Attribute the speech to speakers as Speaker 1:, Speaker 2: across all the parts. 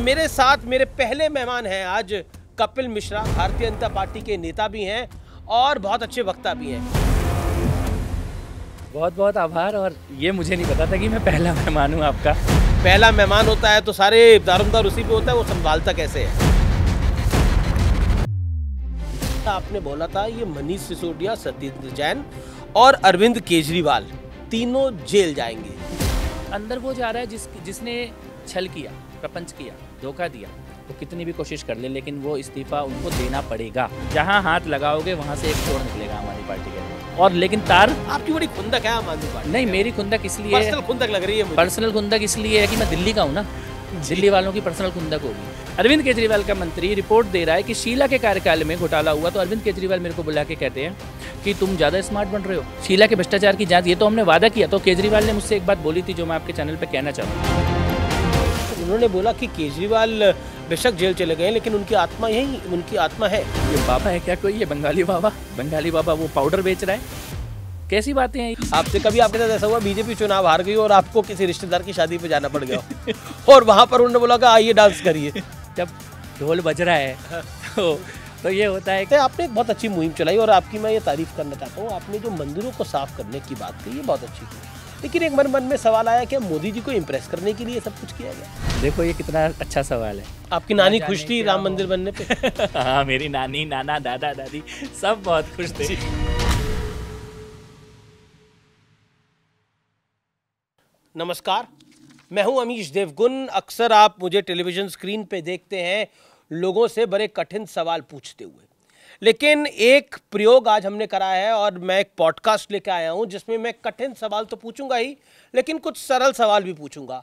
Speaker 1: मेरे साथ मेरे पहले मेहमान हैं आज कपिल मिश्रा भारतीय जनता पार्टी के नेता भी हैं और बहुत अच्छे वक्ता भी हैं।
Speaker 2: बहुत बहुत आभार और ये मुझे नहीं पता था कि मैं पहला मेहमान हूँ आपका।
Speaker 1: पहला मेहमान होता है तो सारे दारोमदार उसी पे होता है वो संभालता कैसे है? आपने बोला था ये मनीष सिसोदिया सत्येंद्र जैन और अरविंद केजरीवाल तीनों जेल जाएँगे।
Speaker 2: अंदर वो जा रहा है जिस जिसने छल किया। प्रपंच किया धोखा दिया वो कितनी भी कोशिश कर ले लेकिन वो इस्तीफा उनको देना पड़ेगा। जहाँ हाथ लगाओगे वहाँ से एक छोड़ निकलेगा हमारी पार्टी के और लेकिन तार
Speaker 1: आपकी बड़ी खुंदक है आम आदमी पार्टी
Speaker 2: नहीं मेरी खुंदक इसलिए
Speaker 1: पर्सनल खुंदक लग रही है
Speaker 2: पर्सनल खुंदक इसलिए है कि मैं दिल्ली का हूँ ना। दिल्ली वालों की पर्सनल खुंदक होगी। अरविंद केजरीवाल का मंत्री रिपोर्ट दे रहा है कि शीला के कार्यकाल में घोटाला हुआ तो अरविंद केजरीवाल मेरे को बुला के कहते हैं कि तुम ज़्यादा स्मार्ट बन रहे हो। शीला के भ्रष्टाचार की जाँच ये तो हमने वादा किया तो केजरीवाल ने मुझसे एक बात बोली थी जो मैं आपके चैनल पर कहना चाहता हूँ
Speaker 1: उन्होंने बोला कि केजरीवाल बेशक जेल चले गए लेकिन उनकी आत्मा यही उनकी आत्मा है।
Speaker 2: ये बाबा है क्या कोई? ये बंगाली बाबा? बंगाली बाबा वो पाउडर बेच रहा है? कैसी बातें हैं
Speaker 1: आपसे कभी आपके साथ ऐसा हुआ? बीजेपी चुनाव हार गई और आपको किसी रिश्तेदार की शादी पे जाना पड़ गया और वहाँ पर उन्होंने बोला कि आइए डांस करिए।
Speaker 2: जब ढोल बज रहा है तो तो ये होता है
Speaker 1: कि आपने एक बहुत अच्छी मुहिम चलाई और आपकी मैं ये तारीफ़ करना चाहता हूँ। आपने जो मंदिरों को साफ़ करने की बात की ये बहुत अच्छी की लेकिन एक मन मन में सवाल आया कि मोदी जी को इम्प्रेस करने के लिए सब कुछ किया गया।
Speaker 2: देखो ये कितना अच्छा सवाल है।
Speaker 1: आपकी नानी खुश थी राम मंदिर बनने पे?
Speaker 2: हाँ मेरी नानी नाना दादा दादी सब बहुत खुश थे।
Speaker 1: नमस्कार मैं हूँ अमीश देवगुन। अक्सर आप मुझे टेलीविज़न स्क्रीन पे देखते हैं लोगों से बड़े कठिन सवाल पूछते हुए। लेकिन एक प्रयोग आज हमने करा है और मैं एक पॉडकास्ट लेकर आया हूँ, जिसमें मैं कठिन सवाल तो पूछूँगा ही, लेकिन कुछ सरल सवाल भी पूछूँगा।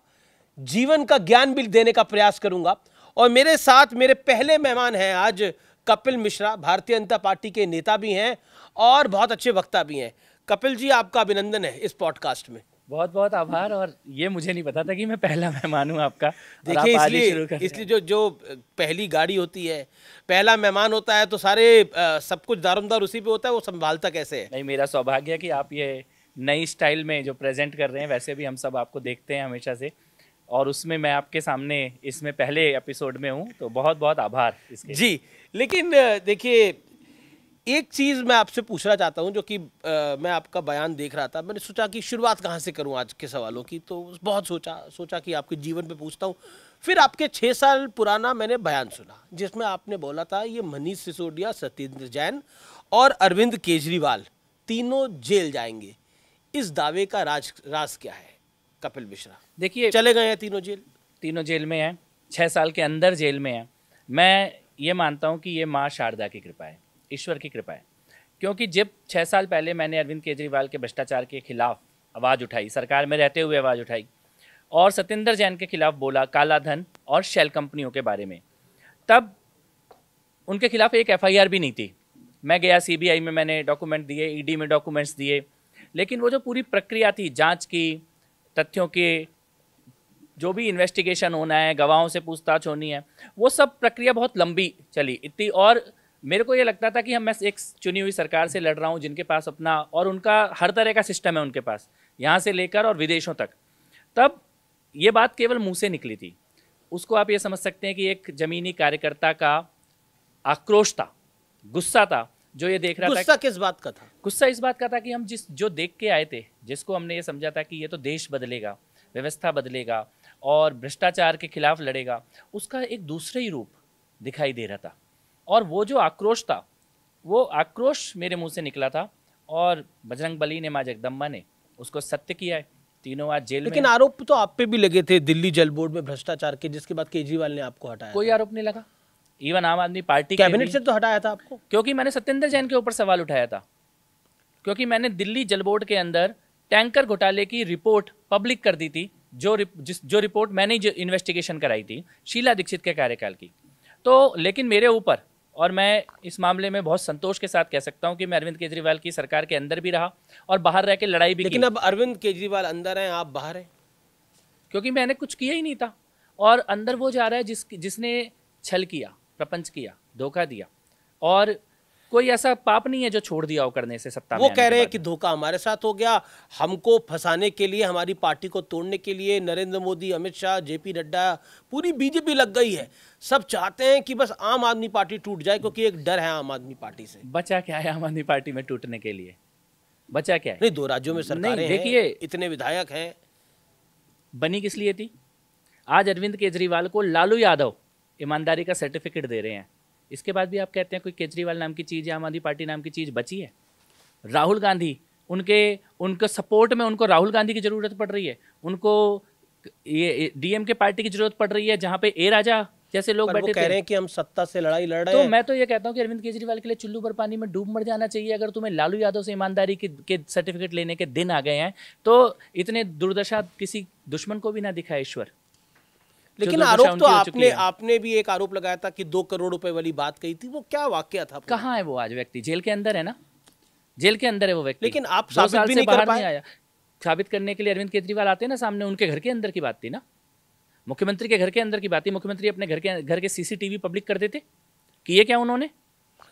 Speaker 1: जीवन का ज्ञान भी देने का प्रयास करूँगा। और मेरे साथ मेरे पहले मेहमान हैं आज कपिल मिश्रा, भारतीय जनता पार्टी के नेता भी हैं और बहुत अच्छे वक्ता भी हैं। कपिल जी, आपका अभिनंदन है इस पॉडकास्ट में।
Speaker 2: बहुत बहुत आभार और ये मुझे नहीं पता था कि मैं पहला मेहमान हूँ आपका
Speaker 1: देखिए इसलिए इसलिए जो जो पहली गाड़ी होती है पहला मेहमान होता है तो सारे आ, सब कुछ दारोमदार उसी पे होता है वो संभालता कैसे है?
Speaker 2: नहीं मेरा सौभाग्य है कि आप ये नई स्टाइल में जो प्रेजेंट कर रहे हैं वैसे भी हम सब आपको देखते हैं हमेशा से और उसमें मैं आपके सामने इसमें पहले एपिसोड में हूँ तो बहुत बहुत आभार
Speaker 1: इसके जी लेकिन देखिए एक चीज़ मैं आपसे पूछना चाहता हूँ जो कि आ, मैं आपका बयान देख रहा था। मैंने सोचा कि शुरुआत कहाँ से करूँ आज के सवालों की तो बहुत सोचा सोचा कि आपके जीवन पे पूछता हूँ। फिर आपके छः साल पुराना मैंने बयान सुना जिसमें आपने बोला था ये मनीष सिसोदिया सत्येंद्र जैन और अरविंद केजरीवाल तीनों जेल जाएँगे। इस दावे का राज राज क्या है कपिल मिश्रा?
Speaker 2: देखिए
Speaker 1: चले गए हैं तीनों जेल?
Speaker 2: तीनों जेल में हैं छः साल के अंदर जेल में हैं। मैं ये मानता हूँ कि ये माँ शारदा की कृपा है। ईश्वर की कृपा है। क्योंकि जब छः साल पहले मैंने अरविंद केजरीवाल के भ्रष्टाचार के खिलाफ आवाज़ उठाई, सरकार में रहते हुए आवाज़ उठाई और सत्येंद्र जैन के खिलाफ बोला काला धन और शेल कंपनियों के बारे में, तब उनके खिलाफ एक एफआईआर भी नहीं थी। मैं गया सीबीआई में, मैंने डॉक्यूमेंट दिए, ईडी में डॉक्यूमेंट्स दिए, लेकिन वो जो पूरी प्रक्रिया थी, जाँच की, तथ्यों के, जो भी इन्वेस्टिगेशन होना है, गवाहों से पूछताछ होनी है, वो सब प्रक्रिया बहुत लंबी चली। इतनी और मेरे को ये लगता था कि हम मैं एक चुनी हुई सरकार से लड़ रहा हूँ जिनके पास अपना और उनका हर तरह का सिस्टम है उनके पास यहाँ से लेकर और विदेशों तक। तब ये बात केवल मुँह से निकली थी। उसको आप ये समझ सकते हैं कि एक जमीनी कार्यकर्ता का आक्रोश था गुस्सा था जो ये देख रहा
Speaker 1: गुस्सा था किस बात का था?
Speaker 2: गुस्सा इस बात का था कि हम जिस जो देख के आए थे जिसको हमने ये समझा था कि ये तो देश बदलेगा व्यवस्था बदलेगा और भ्रष्टाचार के खिलाफ लड़ेगा उसका एक दूसरा ही रूप दिखाई दे रहा था। और वो जो आक्रोश था वो आक्रोश मेरे मुँह से निकला था और बजरंग बली ने माँ जगदम्बा ने उसको सत्य किया है। तीनों आज जेल
Speaker 1: लेकिन में आरोप तो आप पे भी लगे थे दिल्ली जल बोर्ड में भ्रष्टाचार के जिसके बाद केजरीवाल ने आपको हटाया
Speaker 2: कोई आरोप नहीं लगा। इवन आम आदमी पार्टी
Speaker 1: कैबिनेट से तो हटाया था आपको?
Speaker 2: क्योंकि मैंने सत्येंद्र जैन के ऊपर सवाल उठाया था। क्योंकि मैंने दिल्ली जल बोर्ड के अंदर टैंकर घोटाले की रिपोर्ट पब्लिक कर दी थी जो जिस जो रिपोर्ट मैंने जो इन्वेस्टिगेशन कराई थी शीला दीक्षित के कार्यकाल की। तो लेकिन मेरे ऊपर और मैं इस मामले में बहुत संतोष के साथ कह सकता हूँ कि मैं अरविंद केजरीवाल की सरकार के अंदर भी रहा और बाहर रह के लड़ाई भी
Speaker 1: लेकिन अब अरविंद केजरीवाल अंदर हैं आप बाहर हैं।
Speaker 2: क्योंकि मैंने कुछ किया ही नहीं था। और अंदर वो जा रहा है जिस जिसने छल किया प्रपंच किया धोखा दिया। और कोई ऐसा पाप नहीं है जो छोड़ दिया हो करने से सत्ता
Speaker 1: वो कह रहे हैं कि धोखा हमारे साथ हो गया। हमको फंसाने के लिए हमारी पार्टी को तोड़ने के लिए नरेंद्र मोदी अमित शाह जेपी नड्डा पूरी बीजेपी लग गई है। सब चाहते हैं कि बस आम आदमी पार्टी टूट जाए क्योंकि एक डर है आम आदमी पार्टी से।
Speaker 2: बचा क्या है आम आदमी पार्टी में टूटने के लिए? बचा क्या है?
Speaker 1: नहीं दो राज्यों में सरकारें
Speaker 2: देखिए-
Speaker 1: इतने विधायक हैं।
Speaker 2: बनी किस लिए थी? आज अरविंद केजरीवाल को लालू यादव ईमानदारी का सर्टिफिकेट दे रहे हैं। इसके बाद भी आप कहते हैं कोई केजरीवाल नाम की चीज़ या आम आदमी पार्टी नाम की चीज़ बची है? राहुल गांधी उनके उनके सपोर्ट में उनको राहुल गांधी की ज़रूरत पड़ रही है। उनको ये डीएम के पार्टी की ज़रूरत पड़ रही है जहाँ पे ए राजा जैसे लोग बैठे
Speaker 1: कह रहे हैं कि हम सत्ता से लड़ाई लड़ रहे हैं
Speaker 2: तो
Speaker 1: हैं।
Speaker 2: मैं तो ये कहता हूँ कि अरविंद केजरीवाल के लिए चुल्लू पर पानी में डूब मर जाना चाहिए अगर तुम्हें लालू यादव से ईमानदारी के, के सर्टिफिकेट लेने के दिन आ गए हैं तो इतने दुर्दशा किसी दुश्मन को भी ना दिखाए ईश्वर।
Speaker 1: लेकिन आरोप तो आपने आपने भी एक आरोप लगाया था कि दो करोड़ रुपए वाली बात कही थी। वो क्या वाक्य था
Speaker 2: कहाँ है वो आज व्यक्ति? जेल के अंदर है ना? जेल के अंदर है वो व्यक्ति।
Speaker 1: लेकिन आप
Speaker 2: साल
Speaker 1: भी
Speaker 2: से
Speaker 1: नहीं कर
Speaker 2: बाहर
Speaker 1: पाए।
Speaker 2: आया। साबित करने के लिए अरविंद केजरीवाल आते हैं ना सामने उनके घर के अंदर की बात थी ना? मुख्यमंत्री के घर के अंदर की बात थी। मुख्यमंत्री अपने घर के घर के सीसीटीवी पब्लिक कर देते। किए क्या उन्होंने?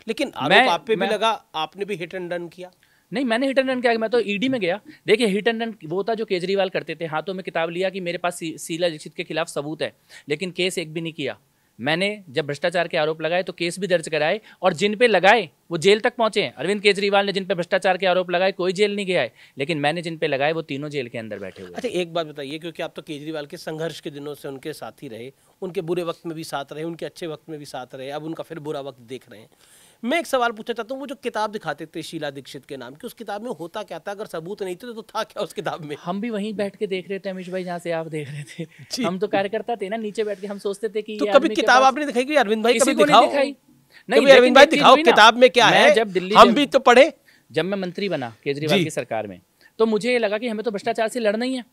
Speaker 1: लेकिन आरोप आप पे भी लगा आपने भी हिट एंड रन किया।
Speaker 2: नहीं, मैंने हिट एंड रन किया, मैं तो ईडी में गया। देखिए हिट एंड रन वो था जो केजरीवाल करते थे। हाथों में किताब लिया कि मेरे पास शीला दीक्षित के खिलाफ सबूत है, लेकिन केस एक भी नहीं किया। मैंने जब भ्रष्टाचार के आरोप लगाए तो केस भी दर्ज कराए और जिन पे लगाए, वो जेल तक पहुँचे हैं। अरविंद केजरीवाल ने जिन पे भ्रष्टाचार के आरोप लगाए, कोई जेल नहीं गया है। लेकिन मैंने जिन पे लगाए, वो तीनों जेल के अंदर बैठे हुए
Speaker 1: अच्छा एक बात बताइए, क्योंकि आप तो केजरीवाल के संघर्ष के दिनों से उनके साथ ही रहे, उनके बुरे वक्त में भी साथ रहे, उनके अच्छे वक्त में भी साथ रहे, अब उनका फिर बुरा वक्त देख रहे हैं। मैं एक सवाल पूछना चाहता हूँ वो जो किताब दिखाते थे शीला दीक्षित के नाम की उस किताब में होता क्या था? अगर सबूत नहीं थे तो था क्या उस किताब में?
Speaker 2: हम भी वहीं बैठ के देख रहे थे अमीश भाई जहाँ से आप देख रहे थे। हम तो कार्यकर्ता थे ना नीचे बैठ के हम सोचते थे कि
Speaker 1: तो कभी किताब आपने दिखाई? कि अरविंद भाई कभी
Speaker 2: नहीं
Speaker 1: दिखाओ?
Speaker 2: दिखाई।
Speaker 1: नहीं अरविंद भाई दिखाओ किताब में क्या है?
Speaker 2: जब दिल्ली
Speaker 1: हम भी तो पढ़े।
Speaker 2: जब मैं मंत्री बना केजरीवाल की सरकार में तो मुझे ये लगा कि हमें तो भ्रष्टाचार से लड़ना ही है।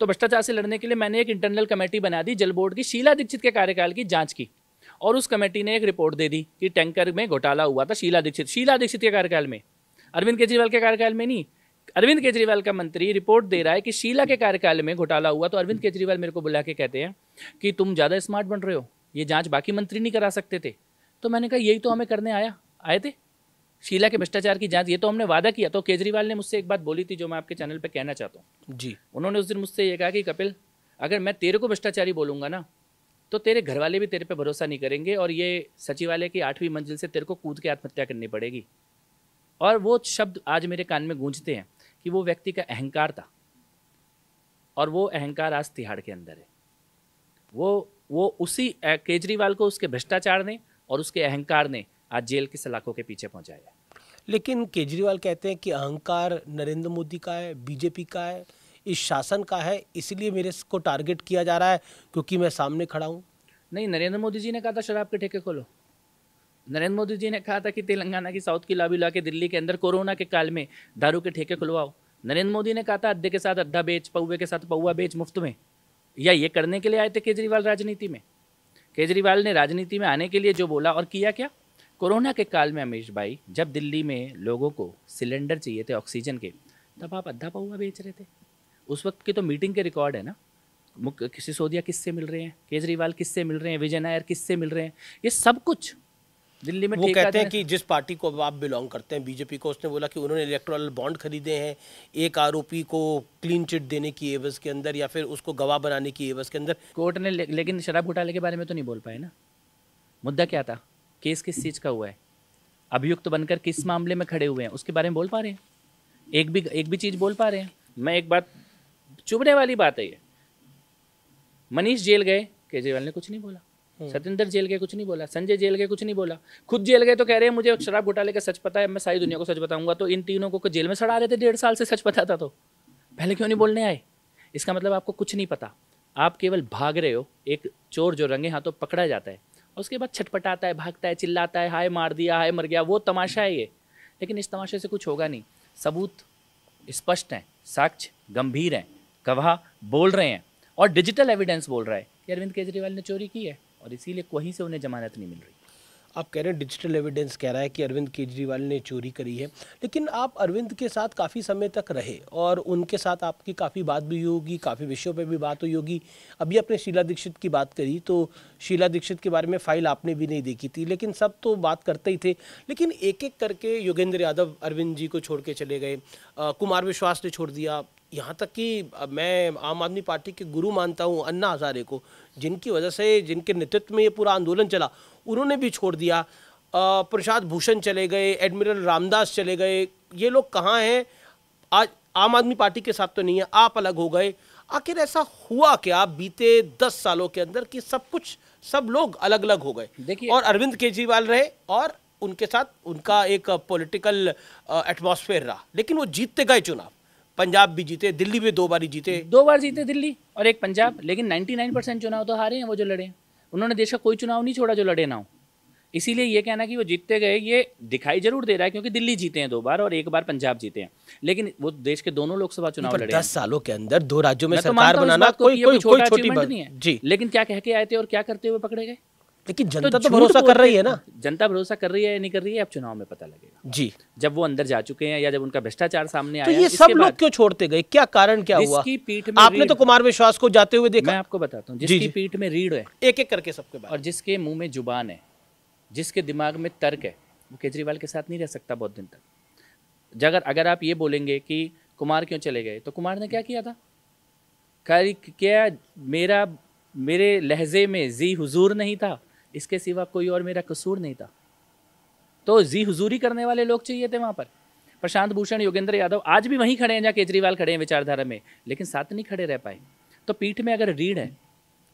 Speaker 2: तो भ्रष्टाचार से लड़ने के लिए मैंने एक इंटरनल कमेटी बना दी जल बोर्ड की शीला दीक्षित के कार्यकाल की जाँच की। और उस कमेटी ने एक रिपोर्ट दे दी कि टैंकर में घोटाला हुआ था शीला दीक्षित। शीला दीक्षित के कार्यकाल में। अरविंद केजरीवाल के कार्यकाल में नहीं। अरविंद केजरीवाल का मंत्री रिपोर्ट दे रहा है कि शीला के कार्यकाल में घोटाला हुआ तो अरविंद केजरीवाल मेरे को बुला के कहते हैं कि तुम ज़्यादा स्मार्ट बन रहे हो ये जाँच बाकी मंत्री नहीं करा सकते थे। तो मैंने कहा यही तो हमें करने आया। आए थे? शीला के भ्रष्टाचार की जाँच ये तो हमने वादा किया। तो केजरीवाल ने मुझसे एक बात बोली थी जो मैं आपके चैनल पे कहना चाहता हूँ।
Speaker 1: जी।
Speaker 2: उन्होंने उस दिन मुझसे ये कहा कि कपिल अगर मैं तेरे को भ्रष्टाचारी बोलूँगा ना तो तेरे घर वाले भी तेरे पे भरोसा नहीं करेंगे और ये सचिवालय की आठवीं मंजिल से तेरे को कूद के आत्महत्या करनी पड़ेगी। और वो शब्द आज मेरे कान में गूंजते हैं कि वो व्यक्ति का अहंकार था और वो अहंकार आज तिहाड़ के अंदर है। वो वो उसी केजरीवाल को उसके भ्रष्टाचार ने और उसके अहंकार ने आज जेल की सलाखों के पीछे पहुँचाया
Speaker 1: लेकिन केजरीवाल कहते हैं कि अहंकार नरेंद्र मोदी का है, बीजेपी का है इस शासन का है, इसलिए मेरे को टारगेट किया जा रहा है, क्योंकि मैं सामने खड़ा हूँ।
Speaker 2: नहीं, नरेंद्र मोदी जी ने कहा था, शराब के ठेके खोलो। नरेंद्र मोदी जी ने कहा था कि तेलंगाना की साउथ की लाबी ला के दिल्ली के अंदर कोरोना के काल में दारू के ठेके खुलवाओ। नरेंद्र मोदी ने कहा था अद्दे के साथ अद्धा बेच, पौवे के साथ पौवा बेच मुफ़्त में, या ये करने के लिए आए थे केजरीवाल राजनीति में। केजरीवाल ने राजनीति में आने के लिए जो बोला और किया क्या? कोरोना के काल में अमीश भाई, जब दिल्ली में लोगों को सिलेंडर चाहिए थे ऑक्सीजन के, तब आप अद्धा पौवा बेच रहे थे। उस वक्त की तो मीटिंग के रिकॉर्ड है ना? मुख्य सिसोदिया किससे मिल रहे हैं? केजरीवाल किससे मिल रहे हैं? विजय नायर किससे मिल रहे हैं? ये सब कुछ दिल्ली में
Speaker 1: वो कहते हैं कि जिस पार्टी को आप बिलोंग करते हैं बीजेपी को उसने बोला कि उन्होंने इलेक्ट्रल बॉन्ड खरीदे हैं एक आरोपी को क्लीन चिट देने की एवज के अंदर या फिर उसको गवाह बनाने की एवज के अंदर।
Speaker 2: कोर्ट ने ले, लेकिन शराब घोटाले के बारे में तो नहीं बोल पाए ना? मुद्दा क्या था? केस किस चीज़ का हुआ है? अभियुक्त तो बनकर किस मामले में खड़े हुए हैं? उसके बारे में बोल पा रहे हैं? एक भी एक भी चीज़ बोल पा रहे हैं? मैं एक बात चुभने वाली बात है ये। मनीष जेल गए केजरीवाल ने कुछ नहीं बोला। सत्येंद्र जेल गए कुछ नहीं बोला। संजय जेल गए कुछ नहीं बोला। खुद जेल गए तो कह रहे हैं मुझे शराब घोटाले का सच पता है मैं सारी दुनिया को सच बताऊँगा। तो इन तीनों को जेल में सड़ा रहे थे डेढ़ साल से सच पता था तो। पहले क्यों नहीं बोलने आए? इसका मतलब आपको कुछ नहीं पता। आप केवल भाग रहे हो एक चोर जो रंगे हाथों पकड़ा जाता है और उसके बाद छटपटाता है भागता है चिल्लाता है हाय मार दिया हाय मर गया वो तमाशा है ये। लेकिन इस तमाशे से कुछ होगा नहीं। सबूत स्पष्ट हैं साक्ष्य गंभीर हैं। गवाह बोल रहे हैं और डिजिटल एविडेंस बोल रहा है कि अरविंद केजरीवाल ने चोरी की है और इसीलिए कहीं से उन्हें जमानत नहीं मिल रही।
Speaker 1: आप कह रहे हैं डिजिटल एविडेंस कह रहा है कि अरविंद केजरीवाल ने चोरी करी है, लेकिन आप अरविंद के साथ काफ़ी समय तक रहे और उनके साथ आपकी काफ़ी बात भी होगी, काफ़ी विषयों पर भी बात हुई होगी। अभी आपने शीला दीक्षित की बात करी तो शीला दीक्षित के बारे में फ़ाइल आपने भी नहीं देखी थी, लेकिन सब तो बात करते ही थे। लेकिन एक एक करके योगेंद्र यादव अरविंद जी को छोड़ के चले गए कुमार विश्वास ने छोड़ दिया यहाँ तक कि मैं आम आदमी पार्टी के गुरु मानता हूँ अन्ना हजारे को जिनकी वजह से जिनके नेतृत्व में ये पूरा आंदोलन चला उन्होंने भी छोड़ दिया। प्रसाद भूषण चले गए एडमिरल रामदास चले गए। ये लोग कहाँ हैं? आज आम आदमी पार्टी के साथ तो नहीं है आप अलग हो गए। आखिर ऐसा हुआ क्या बीते दस सालों के अंदर कि सब कुछ सब लोग अलग अलग हो गए? देखिए और अरविंद केजरीवाल रहे और उनके साथ उनका एक पॉलिटिकल एटमॉस्फेयर रहा लेकिन वो जीतते गए चुनाव। पंजाब भी जीते दिल्ली भी दो बार जीते।
Speaker 2: दो बार जीते दिल्ली और एक पंजाब लेकिन 99 परसेंट चुनाव तो हारे हैं वो जो लड़े उन्होंने देश का कोई चुनाव नहीं छोड़ा जो लड़े ना हो। इसीलिए ये कहना कि वो जीतते गए ये दिखाई ज़रूर दे रहा है क्योंकि दिल्ली जीते हैं दो बार और एक बार पंजाब जीते हैं। लेकिन वो देश के दोनों लोकसभा चुनाव लड़े
Speaker 1: दस सालों के अंदर दो राज्यों में तो सरकार बनाना कोई कोई छोटी बात
Speaker 2: नहीं है। जी। लेकिन क्या कह के आए थे और क्या करते हुए पकड़े गए?
Speaker 1: लेकिन तो जनता तो, तो भरोसा कर रही है ना।
Speaker 2: जनता भरोसा कर रही है या नहीं कर रही है अब चुनाव में पता लगेगा।
Speaker 1: जी।
Speaker 2: जब वो अंदर जा चुके हैं या जब उनका भ्रष्टाचार सामने तो
Speaker 1: आया ये सब लोग क्यों छोड़ते गए? क्या कारण क्या हुआ? पीठ में आपने तो कुमार विश्वास को जाते हुए देखा।
Speaker 2: मैं आपको बताता हूँ जिसकी पीठ में रीढ़ है
Speaker 1: एक एक करके सबके
Speaker 2: और जिसके मुँह में ज़ुबान है जिसके दिमाग में तर्क है वो केजरीवाल के साथ नहीं रह सकता बहुत दिन तक। अगर अगर आप ये बोलेंगे कि कुमार क्यों चले गए तो कुमार ने क्या किया था? क्या मेरा मेरे लहजे में जी हुजूर नहीं था? इसके सिवा कोई और मेरा कसूर नहीं था। तो जी हुजूरी करने वाले लोग चाहिए थे वहाँ पर। प्रशांत भूषण योगेंद्र यादव आज भी वहीं खड़े हैं जहाँ केजरीवाल खड़े हैं विचारधारा में लेकिन साथ नहीं खड़े रह पाए। तो पीठ में अगर रीढ़ है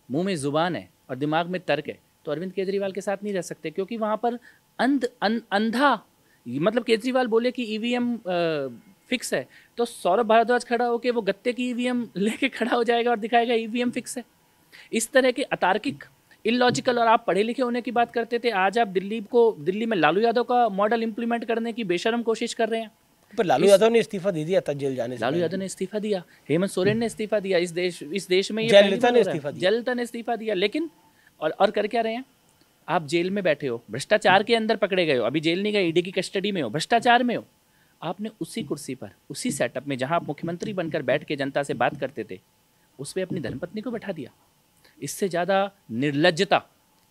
Speaker 2: मुँह में ज़ुबान है और दिमाग में तर्क है तो अरविंद केजरीवाल के साथ नहीं रह सकते क्योंकि वहाँ पर अंध अं, अंधा मतलब केजरीवाल बोले कि ईवीएम फिक्स है तो सौरभ भारद्वाज खड़ा होकर वो गत्ते की ईवीएम लेके खड़ा हो जाएगा और दिखाएगा ईवीएम फिक्स है। इस तरह के अतार्किक इलॉजिकल और आप पढ़े लिखे होने की बात करते थे आज आप दिल्ली को दिल्ली में लालू यादव का मॉडल इंप्लीमेंट करने की बेशरम कोशिश कर रहे हैं।
Speaker 1: पर लालू यादव ने इस्तीफा दे दिया था जेल जाने
Speaker 2: से लालू यादव ने इस्तीफा दिया हेमंत सोरेन ने इस्तीफा दिया इस देश इस देश में
Speaker 1: जयललिता ने इस्तीफा दिया।
Speaker 2: जयललिता ने इस्तीफा दिया लेकिन और और कर क्या रहे हैं? आप जेल में बैठे हो भ्रष्टाचार के अंदर पकड़े गए हो अभी जेल नहीं गए ईडी की कस्टडी में हो भ्रष्टाचार में हो आपने उसी कुर्सी पर उसी सेटअप में जहाँ आप मुख्यमंत्री बनकर बैठ के जनता से बात करते थे उस पर अपनी धर्मपत्नी को बैठा दिया। इससे ज़्यादा निर्लजता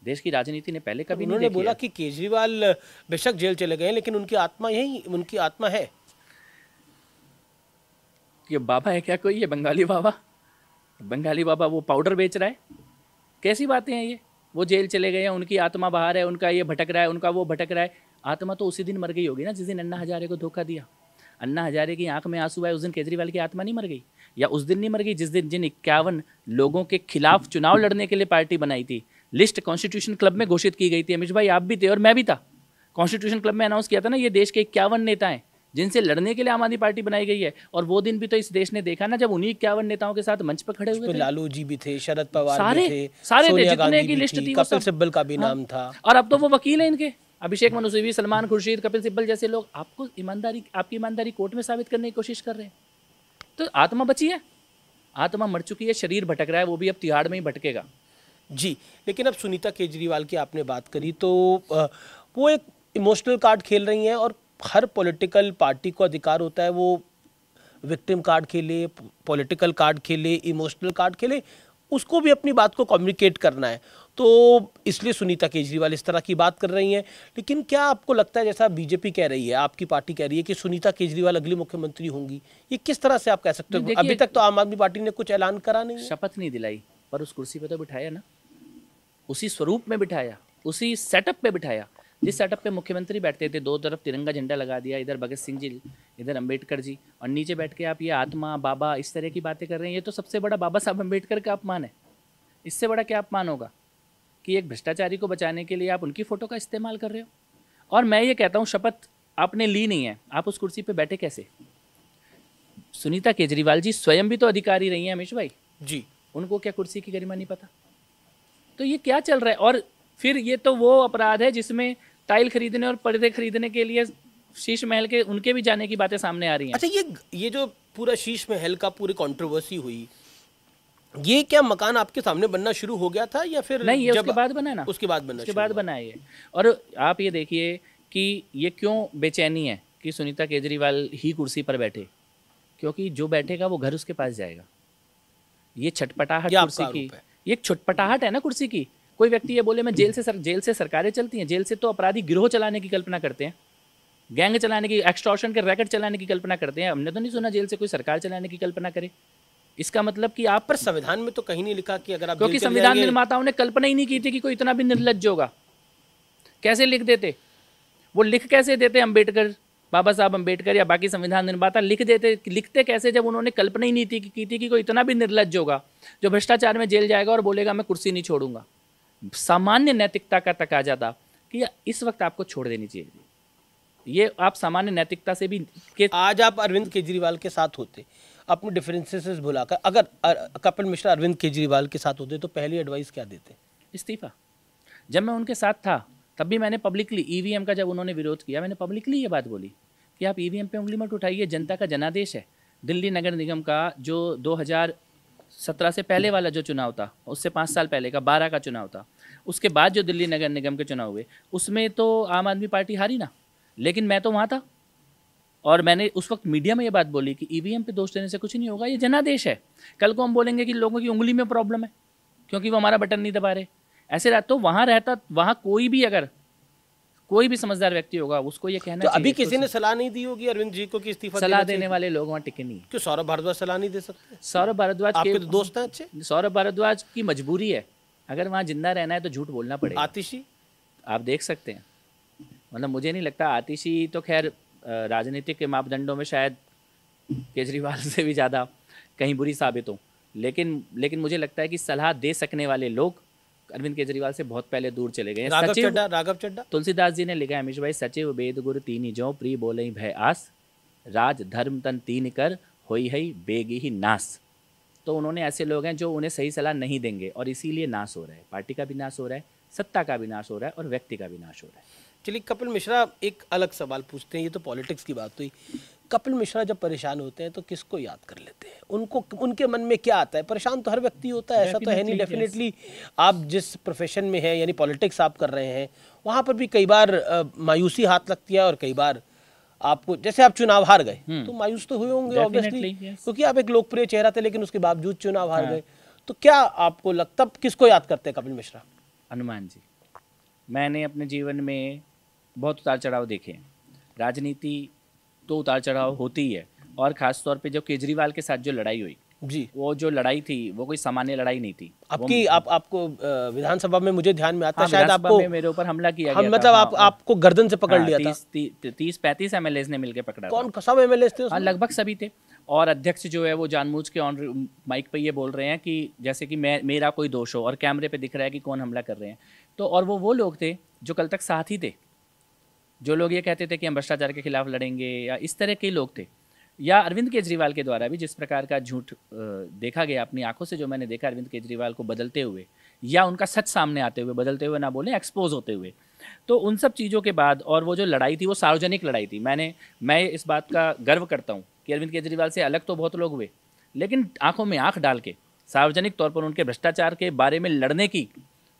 Speaker 2: देश की राजनीति ने पहले कभी
Speaker 1: उन्होंने बोला कि केजरीवाल बेशक जेल चले गए लेकिन उनकी आत्मा यही उनकी आत्मा है।
Speaker 2: ये बाबा है क्या कोई? ये बंगाली बाबा? बंगाली बाबा वो पाउडर बेच रहा है? कैसी बातें हैं ये? वो जेल चले गए हैं उनकी आत्मा बाहर है उनका ये भटक रहा है उनका वो भटक रहा है। आत्मा तो उसी दिन मर गई होगी ना जिस दिन अन्ना हजारे को धोखा दिया। अन्ना हजारे की आँख में आँसू आए उस दिन केजरीवाल की आत्मा नहीं मर गई। या उस दिन नहीं मर गई जिस दिन जिन इक्यावन लोगों के खिलाफ चुनाव लड़ने के लिए पार्टी बनाई थी। लिस्ट कॉन्स्टिट्यूशन क्लब में घोषित की गई थी। अमित भाई आप भी थे और मैं भी था। कॉन्स्टिट्यूशन क्लब में अनाउंस किया था ना ये देश के इक्यावन नेता हैं जिनसे लड़ने के लिए आम आदमी पार्टी बनाई गई है। और वो दिन भी तो इस देश ने देखा ना जब उन्हीं इक्यावन नेताओं के साथ मंच पर खड़े हुए थे।
Speaker 1: लालू जी भी थे शरद पवार
Speaker 2: सारे
Speaker 1: थे
Speaker 2: सारे थे जितने की लिस्ट थी
Speaker 1: कपिल सिब्बल का भी हाँ। नाम था।
Speaker 2: और अब तो वो वकील है इनके अभिषेक मनु सलमान खुर्शीद कपिल सिब्बल जैसे लोग। आपको ईमानदारी आपकी ईमानदारी कोर्ट में साबित करने की कोशिश कर रहे हैं। तो आत्मा बची है। आत्मा मर चुकी है, शरीर भटक रहा है, वो भी अब तिहाड़ में ही भटकेगा।
Speaker 1: जी, लेकिन अब सुनीता केजरीवाल की आपने बात करी तो वो एक इमोशनल कार्ड खेल रही हैं और हर पॉलिटिकल पार्टी को अधिकार होता है, वो विक्टिम कार्ड खेले पॉलिटिकल कार्ड खेले इमोशनल कार्ड खेले, उसको भी अपनी बात को कम्युनिकेट करना है। तो इसलिए सुनीता केजरीवाल इस तरह की बात कर रही हैं। लेकिन क्या आपको लगता है जैसा बीजेपी कह रही है आपकी पार्टी कह रही है कि सुनीता केजरीवाल अगली मुख्यमंत्री होंगी? ये किस तरह से आप कह सकते हो? अभी तक तो आम आदमी पार्टी ने कुछ ऐलान करा नहीं
Speaker 2: शपथ नहीं दिलाई पर उस कुर्सी पर तो बिठाया ना। उसी स्वरूप में बिठाया उसी सेटअप पे बिठाया। जिस सेटअप पे मुख्यमंत्री बैठते थे दो तरफ़ तिरंगा झंडा लगा दिया इधर भगत सिंह जी इधर अंबेडकर जी। और नीचे बैठ के आप ये आत्मा बाबा इस तरह की बातें कर रहे हैं। ये तो सबसे बड़ा बाबा साहब अंबेडकर का अपमान है। इससे बड़ा क्या अपमान होगा? कि एक भ्रष्टाचारी को बचाने के लिए आप उनकी फ़ोटो का इस्तेमाल कर रहे हो? और मैं ये कहता हूँ शपथ आपने ली नहीं है। आप उस कुर्सी पे बैठे कैसे? सुनीता केजरीवाल जी स्वयं भी तो अधिकारी रही हैं अमिश भाई।
Speaker 1: जी।
Speaker 2: उनको क्या कुर्सी की गरिमा नहीं पता? तो ये क्या चल रहा है? और फिर ये तो वो अपराध है जिसमें टाइल खरीदने और पर्दे खरीदने के लिए शीश महल के उनके भी जाने की बातें सामने आ रही हैं।
Speaker 1: अच्छा ये ये जो पूरा शीश महल का पूरी कंट्रोवर्सी हुई ये क्या मकान आपके सामने बनना शुरू हो गया था या फिर
Speaker 2: नहीं ये उसके बाद बना ना।
Speaker 1: उसके बाद बनना
Speaker 2: उसके बाद बना है ये। और आप ये देखिए कि ये क्यों बेचैनी है कि सुनीता केजरीवाल ही कुर्सी पर बैठे क्योंकि जो बैठेगा वो घर उसके पास जाएगा। ये छटपटाहट कुर्सी की ये छटपटाहट है ना कुर्सी की। कोई व्यक्ति ये बोले मैं जेल से सर, जेल से सरकारें चलती हैं जेल से तो अपराधी गिरोह चलाने की कल्पना करते हैं गैंग चलाने की एक्सटॉर्शन के रैकेट चलाने की कल्पना करते हैं। हमने तो नहीं सुना जेल से कोई सरकार चलाने की कल्पना करे। इसका मतलब कि आप
Speaker 1: पर संविधान में तो कहीं नहीं लिखा कि अगर आप
Speaker 2: क्योंकि संविधान निर्माताओं ने कल्पना ही नहीं की थी कि कोई इतना भी निर्लज होगा। कैसे लिख देते? वो लिख कैसे देते अंबेडकर बाबा साहब अंबेडकर या बाकी संविधान निर्माता? लिख देते लिखते कैसे जब उन्होंने कल्पना ही नहीं थी की थी कि कोई इतना भी निर्लज होगा जो भ्रष्टाचार में जेल जाएगा और बोलेगा मैं कुर्सी नहीं छोड़ूँगा। सामान्य नैतिकता का तकाजा था कि इस वक्त आपको छोड़ देनी चाहिए। ये आप सामान्य नैतिकता से भी के
Speaker 1: आज आप अरविंद केजरीवाल के साथ होते। अपने डिफरेंसेस भुलाकर अगर कपिल मिश्रा अरविंद केजरीवाल के साथ होते तो पहली एडवाइस क्या देते?
Speaker 2: इस्तीफा। जब मैं उनके साथ था, तब भी मैंने पब्लिकली ईवीएम का जब उन्होंने विरोध किया, मैंने पब्लिकली ये बात बोली कि आप ईवीएम पे उंगली मत उठाइए, जनता का जनादेश है। दिल्ली नगर निगम का जो 2017 से पहले वाला जो चुनाव था, उससे पाँच साल पहले का, बारह का चुनाव था, उसके बाद जो दिल्ली नगर निगम के चुनाव हुए, उसमें तो आम आदमी पार्टी हारी ना, लेकिन मैं तो वहाँ था। और मैंने उस वक्त मीडिया में ये बात बोली कि ईवीएम पे दोष देने से कुछ नहीं होगा ये जनादेश है। कल को हम बोलेंगे कि लोगों की उंगली में प्रॉब्लम है क्योंकि वो हमारा बटन नहीं दबा रहे। ऐसे रात तो वहाँ रहता वहाँ कोई भी अगर कोई भी समझदार व्यक्ति होगा उसको ये कहना
Speaker 1: तो अभी किसी ने सलाह नहीं दी होगी अरविंद जी को कि इस्तीफा
Speaker 2: सलाह
Speaker 1: देना
Speaker 2: देने वाले लोग वहाँ टिके नहीं?
Speaker 1: क्यों सौरभ भारद्वाज सलाह नहीं दे सकते?
Speaker 2: सौरभ भारद्वाज
Speaker 1: आपके
Speaker 2: के
Speaker 1: तो दोस्त हैं अच्छे?
Speaker 2: सौरभ भारद्वाज की मजबूरी है। अगर वहाँ ज़िंदा रहना है तो झूठ बोलना पड़ेगा।
Speaker 1: आतिशी?
Speaker 2: आप देख सकते हैं। मतलब मुझे नहीं लगता आतिशी तो खैर राजनीतिक के मापदंडों में शायद केजरीवाल से भी ज़्यादा कहीं बुरी साबित हो। लेकिन लेकिन मुझे लगता है कि सलाह दे सकने वाले लोग अरविंद केजरीवाल से बहुत पहले दूर चले गए
Speaker 1: राघव
Speaker 2: सचिव
Speaker 1: चड्डा राघव चड्डा
Speaker 2: तुलसीदास जी ने लिखा है अमीश भाई सचिव वेद गुरु तीन जो प्री बोले भय आस राज धर्म तन तीन कर होई है बेगी ही नाश तो उन्होंने ऐसे लोग हैं जो उन्हें सही सलाह नहीं देंगे और इसीलिए नाश हो रहा है। पार्टी का भी नाश हो रहा है सत्ता का भी नाश हो रहा है और व्यक्ति का भी नाश हो रहा है।
Speaker 1: चलिए कपिल मिश्रा एक अलग सवाल पूछते हैं ये तो पॉलिटिक्स की बात हुई। कपिल मिश्रा जब परेशान होते हैं तो किसको याद कर लेते हैं? उनको उनके मन में क्या आता है? परेशान तो हर व्यक्ति होता है ऐसा तो है नहीं। डेफिनेटली आप जिस प्रोफेशन में हैं यानी पॉलिटिक्स आप कर रहे हैं वहाँ पर भी कई बार मायूसी हाथ लगती है और कई बार आपको जैसे आप चुनाव हार गए तो मायूस तो हुए होंगे ऑब्वियसली क्योंकि आप एक लोकप्रिय चेहरा थे लेकिन उसके बावजूद चुनाव हार गए। तो क्या आपको लगता किसको याद करते हैं कपिल मिश्रा?
Speaker 2: हनुमान जी। मैंने अपने जीवन में बहुत उतार चढ़ाव देखे हैं। राजनीति तो उतार चढ़ाव होती है और ख़ास तौर पे जो केजरीवाल के साथ जो लड़ाई हुई
Speaker 1: जी।
Speaker 2: वो जो लड़ाई थी वो कोई सामान्य लड़ाई नहीं थी।
Speaker 1: आपकी आप आपको विधानसभा में मुझे ध्यान में आता
Speaker 2: हाँ,
Speaker 1: शायद आपको
Speaker 2: में मेरे ऊपर हमला किया
Speaker 1: हम
Speaker 2: गया
Speaker 1: मतलब आप
Speaker 2: हाँ,
Speaker 1: आपको गर्दन से पकड़
Speaker 2: हाँ,
Speaker 1: लिया
Speaker 2: तीस ती- तीस पैंतीस एम ने मिलकर पकड़ा
Speaker 1: कौन सब एमएलए थे
Speaker 2: हाँ लगभग सभी थे। और अध्यक्ष जो है वो जानबूझ के ऑन माइक पे ये बोल रहे हैं कि जैसे कि मैं मेरा कोई दोष हो और कैमरे पे दिख रहा है कि कौन हमला कर रहे हैं। तो और वो वो लोग थे जो कल तक साथ ही थे। जो लोग ये कहते थे कि हम भ्रष्टाचार के खिलाफ लड़ेंगे या इस तरह के लोग थे, या अरविंद केजरीवाल के द्वारा भी जिस प्रकार का झूठ देखा गया अपनी आँखों से जो मैंने देखा अरविंद केजरीवाल को बदलते हुए, या उनका सच सामने आते हुए, बदलते हुए ना बोले एक्सपोज होते हुए तो उन सब चीज़ों के बाद और वो जो लड़ाई थी, वो सार्वजनिक लड़ाई थी। मैंने, मैं इस बात का गर्व करता हूँ कि अरविंद केजरीवाल से अलग तो बहुत लोग हुए, लेकिन आँखों में आँख डाल के, सार्वजनिक तौर पर उनके भ्रष्टाचार के बारे में लड़ने की,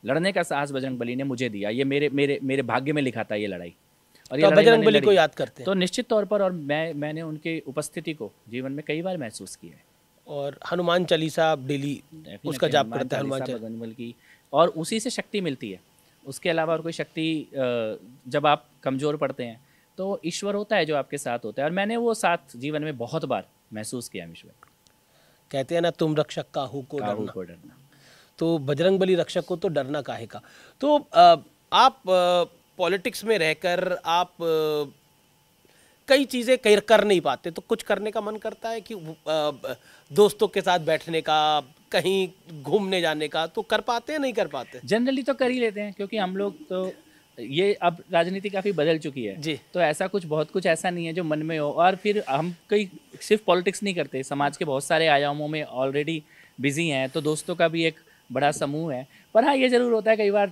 Speaker 2: लड़ने का साहस बजरंग बली ने मुझे दिया। ये मेरे मेरे मेरे भाग्य में लिखा था ये लड़ाई।
Speaker 1: तो बजरंग बली को याद करते हैं।
Speaker 2: तो निश्चित तौर पर और मैं मैंने उनके उपस्थिति को जीवन में कई बार महसूस किया है।
Speaker 1: और हनुमान चालीसा आप डेली उसका जाप करते हैं हनुमान
Speaker 2: चालीसा, बजरंग बली की और उसी से शक्ति मिलती है। उसके अलावा और कोई शक्ति जब आप कमज़ोर पड़ते हैं तो ईश्वर होता है जो आपके साथ होता है। और मैंने वो साथ जीवन में बहुत बार महसूस किया ईश्वर
Speaker 1: कहते हैं ना तुम रक्षक काहू को
Speaker 2: काहू
Speaker 1: डरना।
Speaker 2: को डरना।
Speaker 1: तो बजरंग बली रक्षक को तो डरना काहे का? तो आप पॉलिटिक्स में रहकर आप कई चीज़ें कर कर नहीं पाते तो कुछ करने का मन करता है कि दोस्तों के साथ बैठने का कहीं घूमने जाने का तो कर पाते हैं नहीं कर पाते?
Speaker 2: जनरली तो कर ही लेते हैं क्योंकि हम लोग तो ये अब राजनीति काफ़ी बदल चुकी है।
Speaker 1: जी।
Speaker 2: तो ऐसा कुछ बहुत कुछ ऐसा नहीं है जो मन में हो और फिर हम कई सिर्फ़ पॉलिटिक्स नहीं करते समाज के बहुत सारे आयामों में ऑलरेडी बिज़ी हैं तो दोस्तों का भी एक बड़ा समूह है। पर हाँ ये ज़रूर होता है कई बार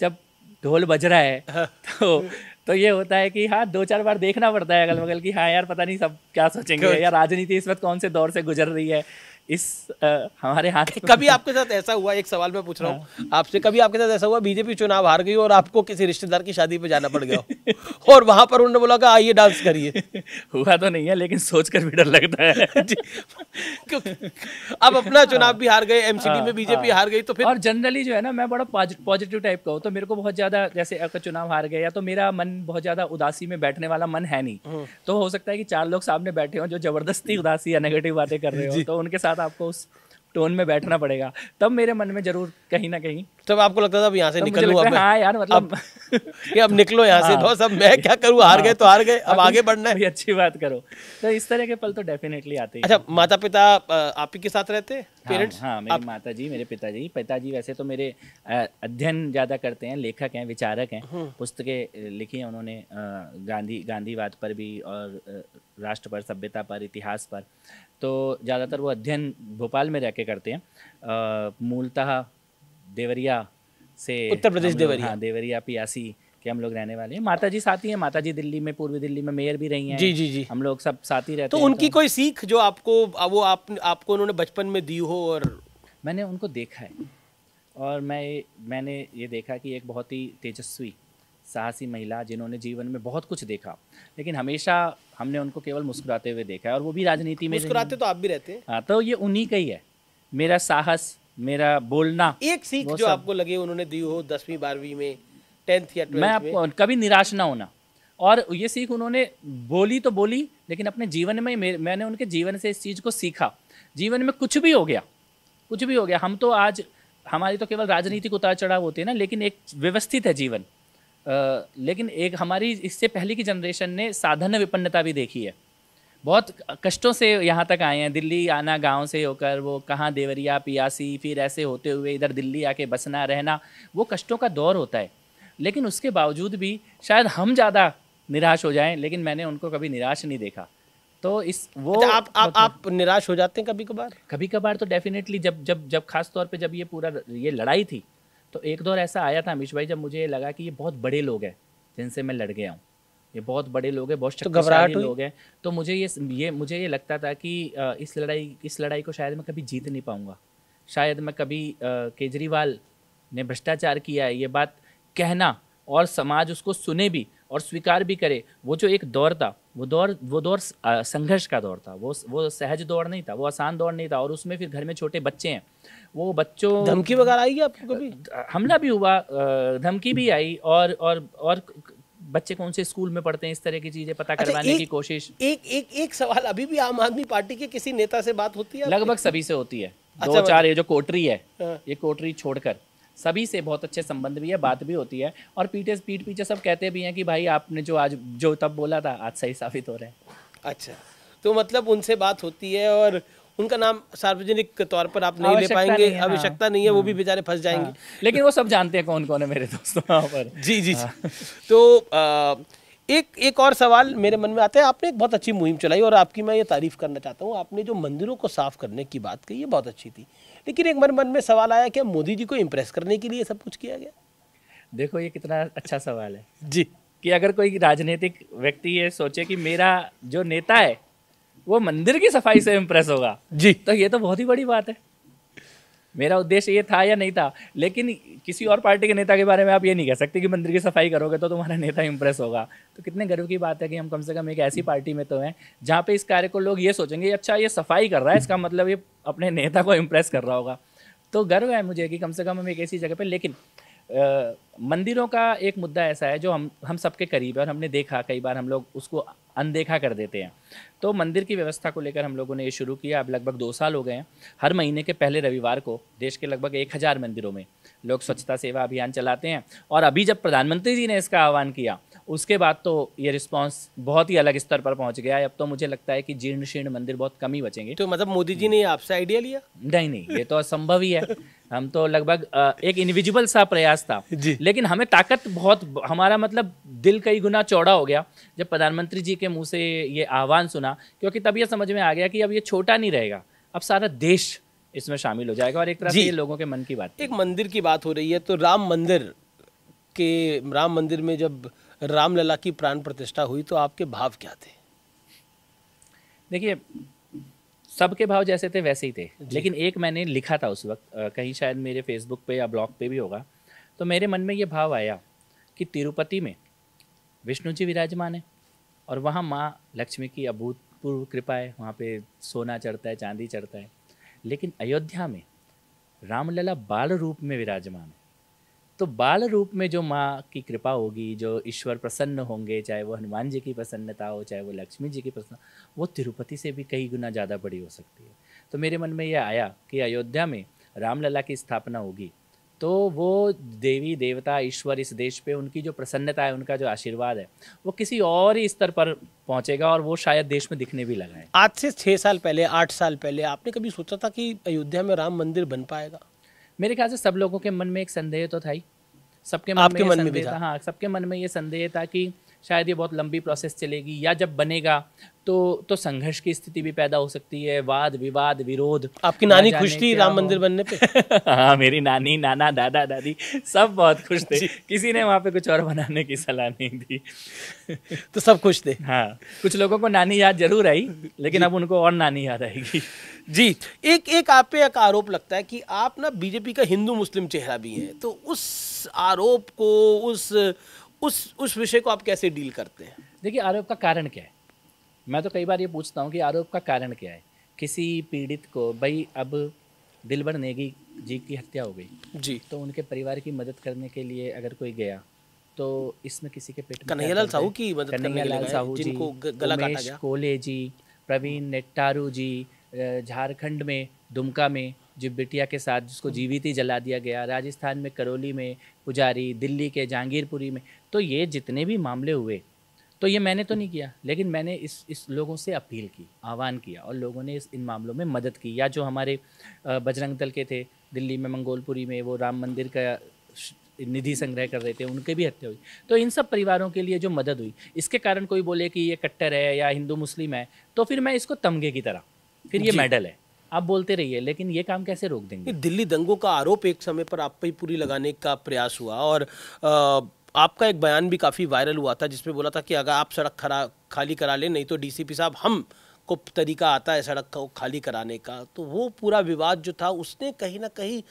Speaker 2: जब ढोल बज रहा है। तो तो ये होता है कि हाँ दो चार बार देखना पड़ता है अगल बगल की हाँ यार पता नहीं सब क्या सोचेंगे। या राजनीति इस वक्त कौन से दौर से गुजर रही है? इस आ, हमारे हाथ
Speaker 1: कभी आपके साथ ऐसा हुआ? एक सवाल मैं पूछ रहा हूँ। आपसे कभी आपके साथ ऐसा हुआ? बीजेपी चुनाव हार गई और आपको किसी रिश्तेदार की शादी पे जाना पड़ गया और वहाँ पर उन्होंने बोला कि आइए डांस करिए।
Speaker 2: हुआ तो नहीं है लेकिन सोचकर भी डर लगता है।
Speaker 1: अब अपना चुनाव भी हार गए एमसीडी में बीजेपी हार गई तो फिर?
Speaker 2: और जनरली जो है ना मैं बड़ा पॉजिटिव टाइप का हूँ तो मेरे को बहुत ज़्यादा जैसे अगर चुनाव हार गए या तो मेरा मन बहुत ज़्यादा उदासी में बैठने वाला मन है नहीं तो हो सकता है कि चार लोग सामने बैठे हों जो ज़बरदस्ती उदासी या नेगेटिव बातें कर रहे हो तो उनके साथ आपको उस टोन में बैठना पड़ेगा। तब मेरे मन में ज़रूर कहीं ना कहीं
Speaker 1: तब आपको लगता था अब यहाँ से निकल अब
Speaker 2: हाँ यार मतलब
Speaker 1: कि अब निकलो यहाँ से बस अब मैं क्या करूँ हार गए तो हार गए अब आगे बढ़ना है।
Speaker 2: अच्छी बात करो। तो इस तरह के पल तो डेफिनेटली आते हैं
Speaker 1: अच्छा माता पिता आप ही के साथ रहते? हैं
Speaker 2: हाँ,
Speaker 1: पेरेंट्स
Speaker 2: हाँ हाँ मेरी माता जी मेरे पिताजी पिताजी वैसे तो मेरे अध्ययन ज़्यादा करते हैं लेखक हैं विचारक हैं
Speaker 1: हम्म।
Speaker 2: पुस्तकें लिखी हैं उन्होंने गांधी गांधीवाद पर भी और राष्ट्र पर सभ्यता पर इतिहास पर तो ज़्यादातर वो अध्ययन भोपाल में रह के करते हैं मूलतः देवरिया से
Speaker 1: उत्तर प्रदेश देवरिया।
Speaker 2: हाँ देवरिया पियासी के हम लोग रहने वाले हैं। माता जी साथ ही हैं माता जी दिल्ली में पूर्वी दिल्ली में मेयर भी रही हैं।
Speaker 1: जी जी जी।
Speaker 2: हम लोग सब साथ ही रहते
Speaker 1: तो
Speaker 2: हैं
Speaker 1: उनकी तो... कोई सीख जो आपको वो आप आपको उन्होंने बचपन में दी हो और
Speaker 2: मैंने उनको देखा है। और मैं मैंने ये देखा कि एक बहुत ही तेजस्वी साहसी महिला जिन्होंने जीवन में बहुत कुछ देखा। लेकिन हमेशा हमने उनको केवल मुस्कुराते हुए देखा है और वो भी राजनीति में
Speaker 1: मुस्कुराते तो आप भी रहते हैं।
Speaker 2: हाँ तो ये उन्हीं का ही है। मेरा साहस मेरा बोलना
Speaker 1: एक सीख जो आपको लगे उन्होंने दी हो दसवीं बारहवीं में टेंथ या
Speaker 2: मैं आपको कभी निराश ना होना। और ये सीख उन्होंने बोली तो बोली लेकिन अपने जीवन में मैंने उनके जीवन से इस चीज़ को सीखा। जीवन में कुछ भी हो गया कुछ भी हो गया हम तो आज हमारी तो केवल राजनीतिक उतार चढ़ाव होते हैं ना लेकिन एक व्यवस्थित है जीवन। अ, लेकिन एक हमारी इससे पहले की जनरेशन ने साधन विपन्नता भी देखी है। बहुत कष्टों से यहाँ तक आए हैं दिल्ली आना गाँव से होकर वो कहाँ देवरिया पियासी फिर ऐसे होते हुए इधर दिल्ली आके बसना रहना वो कष्टों का दौर होता है। लेकिन उसके बावजूद भी शायद हम ज़्यादा निराश हो जाएँ लेकिन मैंने उनको कभी निराश नहीं देखा। तो इस वो
Speaker 1: अच्छा, आप आप आप निराश हो जाते हैं कभी कभार?
Speaker 2: कभी कभार तो डेफिनेटली जब जब जब खास तौर पे जब ये पूरा ये लड़ाई थी तो एक दौर ऐसा आया था अमीश भाई जब मुझे ये लगा कि ये बहुत बड़े लोग हैं जिनसे मैं लड़ गया हूँ। ये बहुत बड़े लोग हैं बहुत
Speaker 1: तो घबराहट
Speaker 2: शक्तिशाली? लोग हैं। तो मुझे ये ये मुझे ये लगता था कि इस लड़ाई इस लड़ाई को शायद मैं कभी जीत नहीं पाऊँगा। शायद मैं कभी केजरीवाल ने भ्रष्टाचार किया है ये बात कहना और समाज उसको सुने भी और स्वीकार भी करे वो जो एक दौर था वो दौर वो दौर संघर्ष का दौर था। वो वो सहज दौर नहीं था वो आसान दौर नहीं था और उसमें फिर घर में छोटे बच्चे हैं। वो बच्चों
Speaker 1: धमकी वगैरह आई है आपको कभी?
Speaker 2: हमला भी हुआ धमकी भी आई और और और बच्चे कौन से स्कूल में पढ़ते हैं इस तरह की चीज़ें पता
Speaker 1: अच्छा,
Speaker 2: करवाने
Speaker 1: एक-
Speaker 2: की कोशिश।
Speaker 1: एक एक एक सवाल अभी भी आम आदमी पार्टी के किसी नेता से बात होती है
Speaker 2: लगभग सभी से होती है।
Speaker 1: अच्छा,
Speaker 2: दो चार ये जो कोटरी है
Speaker 1: हाँ।
Speaker 2: ये कोटरी छोड़कर। सभी से बहुत अच्छे संबंध भी है बात भी होती है और पीठे पीठ पीछे सब कहते भी हैं कि भाई आपने जो आज जो तब बोला था आज सही साबित हो रहा है।
Speaker 1: अच्छा तो मतलब उनसे बात होती है और उनका नाम सार्वजनिक तौर पर आप नहीं ले
Speaker 2: आवश्यकता
Speaker 1: पाएँगे
Speaker 2: नहीं है, हाँ।
Speaker 1: आवश्यकता नहीं है वो भी बेचारे फंस जाएँगे।
Speaker 2: लेकिन वो सब जानते हैं कौन कौन है मेरे दोस्तों पर।
Speaker 1: जी जी जी। तो आ, एक एक और सवाल मेरे मन में आता है आपने एक बहुत अच्छी मुहिम चलाई और आपकी मैं ये तारीफ़ करना चाहता हूँ आपने जो मंदिरों को साफ़ करने की बात कही ये बहुत अच्छी थी। लेकिन एक मन मन में सवाल आया कि मोदी जी को इम्प्रेस करने के लिए सब कुछ किया गया।
Speaker 2: देखो ये कितना अच्छा सवाल है।
Speaker 1: जी।
Speaker 2: कि अगर कोई राजनीतिक व्यक्ति ये सोचे कि मेरा जो नेता है वो मंदिर की सफ़ाई से इम्प्रेस होगा
Speaker 1: जी।
Speaker 2: तो ये तो बहुत ही बड़ी बात है। मेरा उद्देश्य ये था या नहीं था? लेकिन किसी और पार्टी के नेता के बारे में आप ये नहीं कह सकते कि मंदिर की सफ़ाई करोगे तो तुम्हारा नेता इम्प्रेस होगा। तो कितने गर्व की बात है कि हम कम से कम एक ऐसी पार्टी में तो हैं, जहाँ पे इस कार्य को लोग ये सोचेंगे अच्छा ये सफ़ाई कर रहा है, इसका मतलब ये अपने नेता को इम्प्रेस कर रहा होगा। तो गर्व है मुझे कि कम से कम हम एक ऐसी जगह पर लेकिन मंदिरों का एक मुद्दा ऐसा है जो हम हम सबके करीब है और हमने देखा, कई बार हम लोग उसको अनदेखा कर देते हैं। तो मंदिर की व्यवस्था को लेकर हम लोगों ने ये शुरू किया। अब लगभग दो साल हो गए हैं। हर महीने के पहले रविवार को देश के लगभग एक हज़ार मंदिरों में लोग स्वच्छता सेवा अभियान चलाते हैं। और अभी जब प्रधानमंत्री जी ने इसका आह्वान किया उसके बाद तो ये रिस्पांस बहुत ही अलग स्तर पर पहुँच गया है। अब तो मुझे लगता है कि जीर्ण शीर्ण मंदिर बहुत कम ही बचेंगे।
Speaker 1: तो मतलब मोदी जी ने आपसे आइडिया लिया?
Speaker 2: नहीं नहीं ये तो असंभव ही है। हम तो लगभग एक इंडिविजुअल सा प्रयास था।
Speaker 1: जी।
Speaker 2: लेकिन हमें ताकत बहुत हमारा मतलब दिल कई गुना चौड़ा हो गया। जब प्रधानमंत्री जी के मुँह से ये आह्वान सुना क्योंकि तब ये समझ में आ गया कि अब ये छोटा नहीं रहेगा। अब सारा देश इसमें शामिल हो जाएगा और एक तरह से ये लोगों के मन की बात
Speaker 1: एक मंदिर की बात हो रही है तो राम मंदिर के राम मंदिर में जब रामलला की प्राण प्रतिष्ठा हुई तो आपके भाव क्या थे?
Speaker 2: देखिए सबके भाव जैसे थे वैसे ही थे। लेकिन एक मैंने लिखा था उस वक्त कहीं शायद मेरे फेसबुक पे या ब्लॉग पे भी होगा। तो मेरे मन में ये भाव आया कि तिरुपति में विष्णु जी विराजमान है और वहाँ माँ लक्ष्मी की अभूतपूर्व कृपा है। वहाँ पे सोना चढ़ता है चांदी चढ़ता है। लेकिन अयोध्या में रामलला बाल रूप में विराजमान है। तो बाल रूप में जो माँ की कृपा होगी जो ईश्वर प्रसन्न होंगे चाहे वो हनुमान जी की प्रसन्नता हो चाहे वो लक्ष्मी जी की प्रसन्न वो तिरुपति से भी कई गुना ज़्यादा बड़ी हो सकती है। तो मेरे मन में ये आया कि अयोध्या में रामलला की स्थापना होगी तो वो देवी देवता ईश्वर इस देश पे उनकी जो प्रसन्नता है उनका जो आशीर्वाद है वो किसी और ही स्तर पर पहुंचेगा और वो शायद देश में दिखने भी लगा है।
Speaker 1: आज से छः साल पहले आठ साल पहले आपने कभी सोचा था कि अयोध्या में राम मंदिर बन पाएगा?
Speaker 2: मेरे ख्याल से सब लोगों के मन में एक संदेह तो था ही। सबके मन
Speaker 1: आपके
Speaker 2: में
Speaker 1: मन में भी था।
Speaker 2: हाँ सबके मन में ये संदेह था कि शायद ये बहुत लंबी प्रोसेस चलेगी या जब बनेगा तो तो संघर्ष की स्थिति भी पैदा हो सकती है वाद विवाद विरोध
Speaker 1: आपकी नानी खुश थी राम मंदिर बनने पे?
Speaker 2: हाँ मेरी नानी नाना दादा दादी सब बहुत खुश थे। किसी ने वहाँ पे कुछ और बनाने की सलाह नहीं दी।
Speaker 1: तो सब खुश थे।
Speaker 2: हाँ कुछ लोगों को नानी याद ज़रूर आई लेकिन अब उनको और नानी याद आएगी।
Speaker 1: जी एक एक आप पे एक आरोप लगता है कि आप ना बीजेपी का हिंदू मुस्लिम चेहरा भी है तो उस आरोप को उस उस उस विषय को आप कैसे डील करते हैं?
Speaker 2: देखिए आरोप का कारण क्या है? मैं तो कई बार ये पूछता हूँ कि आरोप का कारण क्या है? किसी पीड़ित को भाई अब दिलबर नेगी जी की हत्या हो गई।
Speaker 1: जी।
Speaker 2: तो उनके परिवार की मदद करने के लिए अगर कोई गया तो इसमें किसी के पेट में
Speaker 1: कन्हैयालाल साहू की मदद करने के लिए
Speaker 2: कन्हैयालाल साहू जी
Speaker 1: जिनको गला काटा गया।
Speaker 2: कोले जी प्रवीण नेट्टारू जी झारखंड में दुमका में जो बिटिया के साथ जिसको जीवित ही जला दिया गया राजस्थान में करौली में पुजारी दिल्ली के जहांगीरपुरी में। तो ये जितने भी मामले हुए तो ये मैंने तो नहीं किया लेकिन मैंने इस इस लोगों से अपील की आह्वान किया और लोगों ने इस इन मामलों में मदद की। या जो हमारे बजरंग दल के थे दिल्ली में मंगोलपुरी में वो राम मंदिर का निधि संग्रह कर रहे थे उनके भी हत्या हुई। तो इन सब परिवारों के लिए जो मदद हुई इसके कारण कोई बोले कि ये कट्टर है या हिंदू मुस्लिम है तो फिर मैं इसको तमगे की तरह फिर ये मेडल है। आप बोलते रहिए लेकिन ये काम कैसे रोक देंगे?
Speaker 1: दिल्ली दंगों का आरोप एक समय पर आप पे पूरी लगाने का प्रयास हुआ और आपका एक बयान भी काफ़ी वायरल हुआ था जिसमें बोला था कि अगर आप सड़क खरा खाली करा लें नहीं तो डीसीपी साहब हम को तरीका आता है सड़क को खाली कराने का। तो वो पूरा विवाद जो था उसने कहीं ना कहीं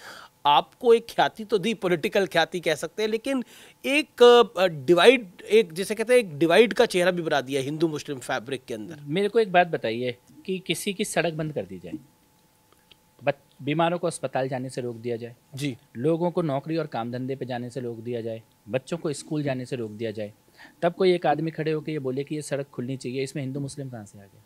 Speaker 1: आपको एक ख्याति तो दी पॉलिटिकल ख्याति कह सकते हैं लेकिन एक डिवाइड एक जैसे कहते हैं एक डिवाइड का चेहरा भी बना दिया हिंदू मुस्लिम फैब्रिक के अंदर।
Speaker 2: मेरे को एक बात बताइए कि किसी की सड़क बंद कर दी जाए? बीमारों को अस्पताल जाने से रोक दिया जाए।
Speaker 1: जी।
Speaker 2: लोगों को नौकरी और काम धंधे पे जाने से रोक दिया जाए। बच्चों को स्कूल जाने से रोक दिया जाए। तब कोई एक आदमी खड़े होकर ये बोले कि ये सड़क खुलनी चाहिए इसमें हिंदू मुस्लिम कहाँ से आ गया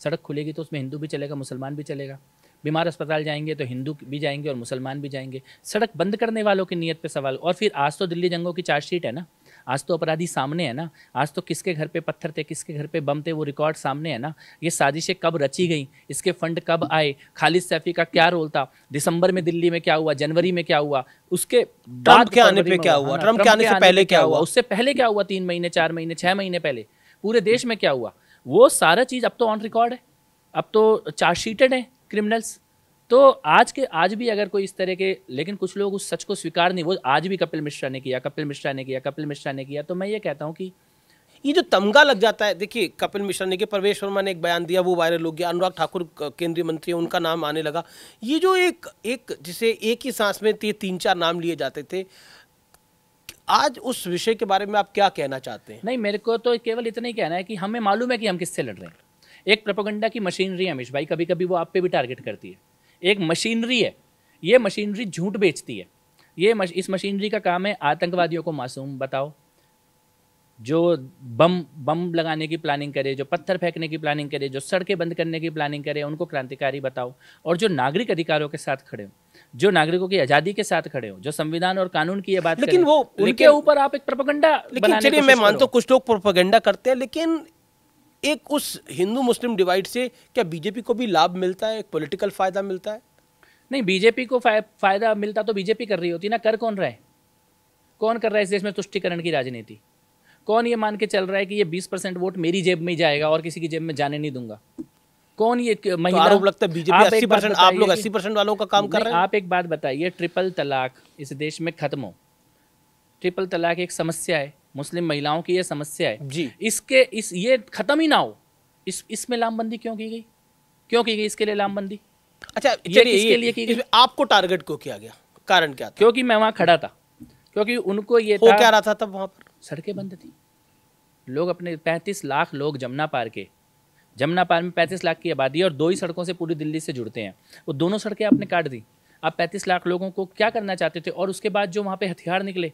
Speaker 2: सड़क खुलेगी तो उसमें हिंदू भी चलेगा मुसलमान भी चलेगा। बीमार अस्पताल जाएँगे तो हिंदू भी जाएँगे और मुसलमान भी जाएँगे। सड़क बंद करने वालों की नीयत पे सवाल। और फिर आज तो दिल्ली जंगों की चार्जशीट है ना? आज तो अपराधी सामने है ना? आज तो किसके घर पे पत्थर थे किसके घर पे बम थे वो रिकॉर्ड सामने है ना? ये साजिशें कब रची गई? इसके फंड कब आए? खालिद सैफी का क्या रोल था? दिसंबर में दिल्ली में क्या हुआ? जनवरी में क्या हुआ? उसके बाद
Speaker 1: के आने पे क्या
Speaker 2: हुआ,
Speaker 1: ट्रंप के आने से पहले क्या हुआ?
Speaker 2: उससे पहले क्या हुआ? तीन महीने चार महीने छह महीने पहले। पूरे देश में क्या हुआ? वो सारा चीज़ अब तो ऑन रिकॉर्ड है। अब तो चार्जशीटेड है क्रिमिनल्स तो आज के आज भी अगर कोई इस तरह के लेकिन कुछ लोग उस सच को स्वीकार नहीं वो आज भी कपिल मिश्रा ने किया कपिल मिश्रा ने किया कपिल मिश्रा ने किया तो मैं ये कहता हूँ कि
Speaker 1: ये जो तमगा लग जाता है देखिए कपिल मिश्रा ने कि प्रवेश वर्मा ने एक बयान दिया वो वायरल हो गया अनुराग ठाकुर केंद्रीय मंत्री हैं उनका नाम आने लगा। ये जो एक एक जिसे एक ही सांस में तीन चार नाम लिए जाते थे आज उस विषय के बारे में आप क्या कहना चाहते हैं?
Speaker 2: नहीं मेरे को तो केवल इतना ही कहना है कि हमें मालूम है कि हम किससे लड़ रहे हैं। एक प्रोपोगंडा की मशीनरी है अमीश भाई कभी कभी वो आप पे भी टारगेट करती है। एक मशीनरी है। ये मशीनरी झूठ बेचती है। ये मश, इस मशीनरी का काम है आतंकवादियों को मासूम बताओ। जो बम बम लगाने की प्लानिंग करे जो पत्थर फेंकने की प्लानिंग करे जो सड़कें बंद करने की प्लानिंग करे उनको क्रांतिकारी बताओ। और जो नागरिक अधिकारों के साथ खड़े हो जो नागरिकों की आज़ादी के साथ खड़े हो जो संविधान और कानून की ये बात
Speaker 1: लेकिन वो-
Speaker 2: उनके ऊपर आप एक प्रोपेगेंडा
Speaker 1: लेकिन चलिए मैं मानता हूँ कुछ लोग प्रोपेगेंडा करते हैं लेकिन एक उस हिंदू मुस्लिम डिवाइड से क्या बीजेपी को भी लाभ मिलता है? एक पॉलिटिकल फ़ायदा मिलता है?
Speaker 2: नहीं बीजेपी को फाय, फ़ायदा मिलता तो बीजेपी कर रही होती ना। कर कौन रहा है? कौन कर रहा है इस देश में तुष्टिकरण की राजनीति? कौन ये मान के चल रहा है कि ये 20 परसेंट वोट मेरी जेब में ही जाएगा और किसी की जेब में जाने नहीं दूँगा? कौन ये क-
Speaker 1: तो आरोप लगता है बीजेपी
Speaker 2: आप
Speaker 1: अस्सी
Speaker 2: एक बात
Speaker 1: परसेंट आप लोग
Speaker 2: बताइए
Speaker 1: अस्सी
Speaker 2: कि-
Speaker 1: परसेंट वालों का काम कर रहे हैं?
Speaker 2: आप एक बात बताइए ट्रिपल तलाक इस देश में खत्म हो? ट्रिपल तलाक एक समस्या है। मुस्लिम महिलाओं की ये समस्या है।
Speaker 1: जी।
Speaker 2: इसके इस ये खत्म ही ना हो। इस इसमें लामबंदी क्यों की गई? क्यों की गई इसके लिए लामबंदी?
Speaker 1: अच्छा
Speaker 2: ये
Speaker 1: ये-
Speaker 2: लिए की गई?
Speaker 1: आपको टारगेट क्यों किया गया। कारण क्या था?
Speaker 2: क्योंकि मैं वहाँ खड़ा था। क्योंकि उनको ये
Speaker 1: हो क्या रहा था तब वहाँ पर?
Speaker 2: सड़कें बंद थी। लोग अपने पैंतीस लाख लोग जमुना पार के। जमुना पार में पैंतीस लाख की आबादी है और दो ही सड़कों से पूरी दिल्ली से जुड़ते हैं। वो दोनों सड़कें आपने काट दी। आप पैंतीस लाख लोगों को क्या करना चाहते थे? और उसके बाद जो वहाँ पे हथियार निकले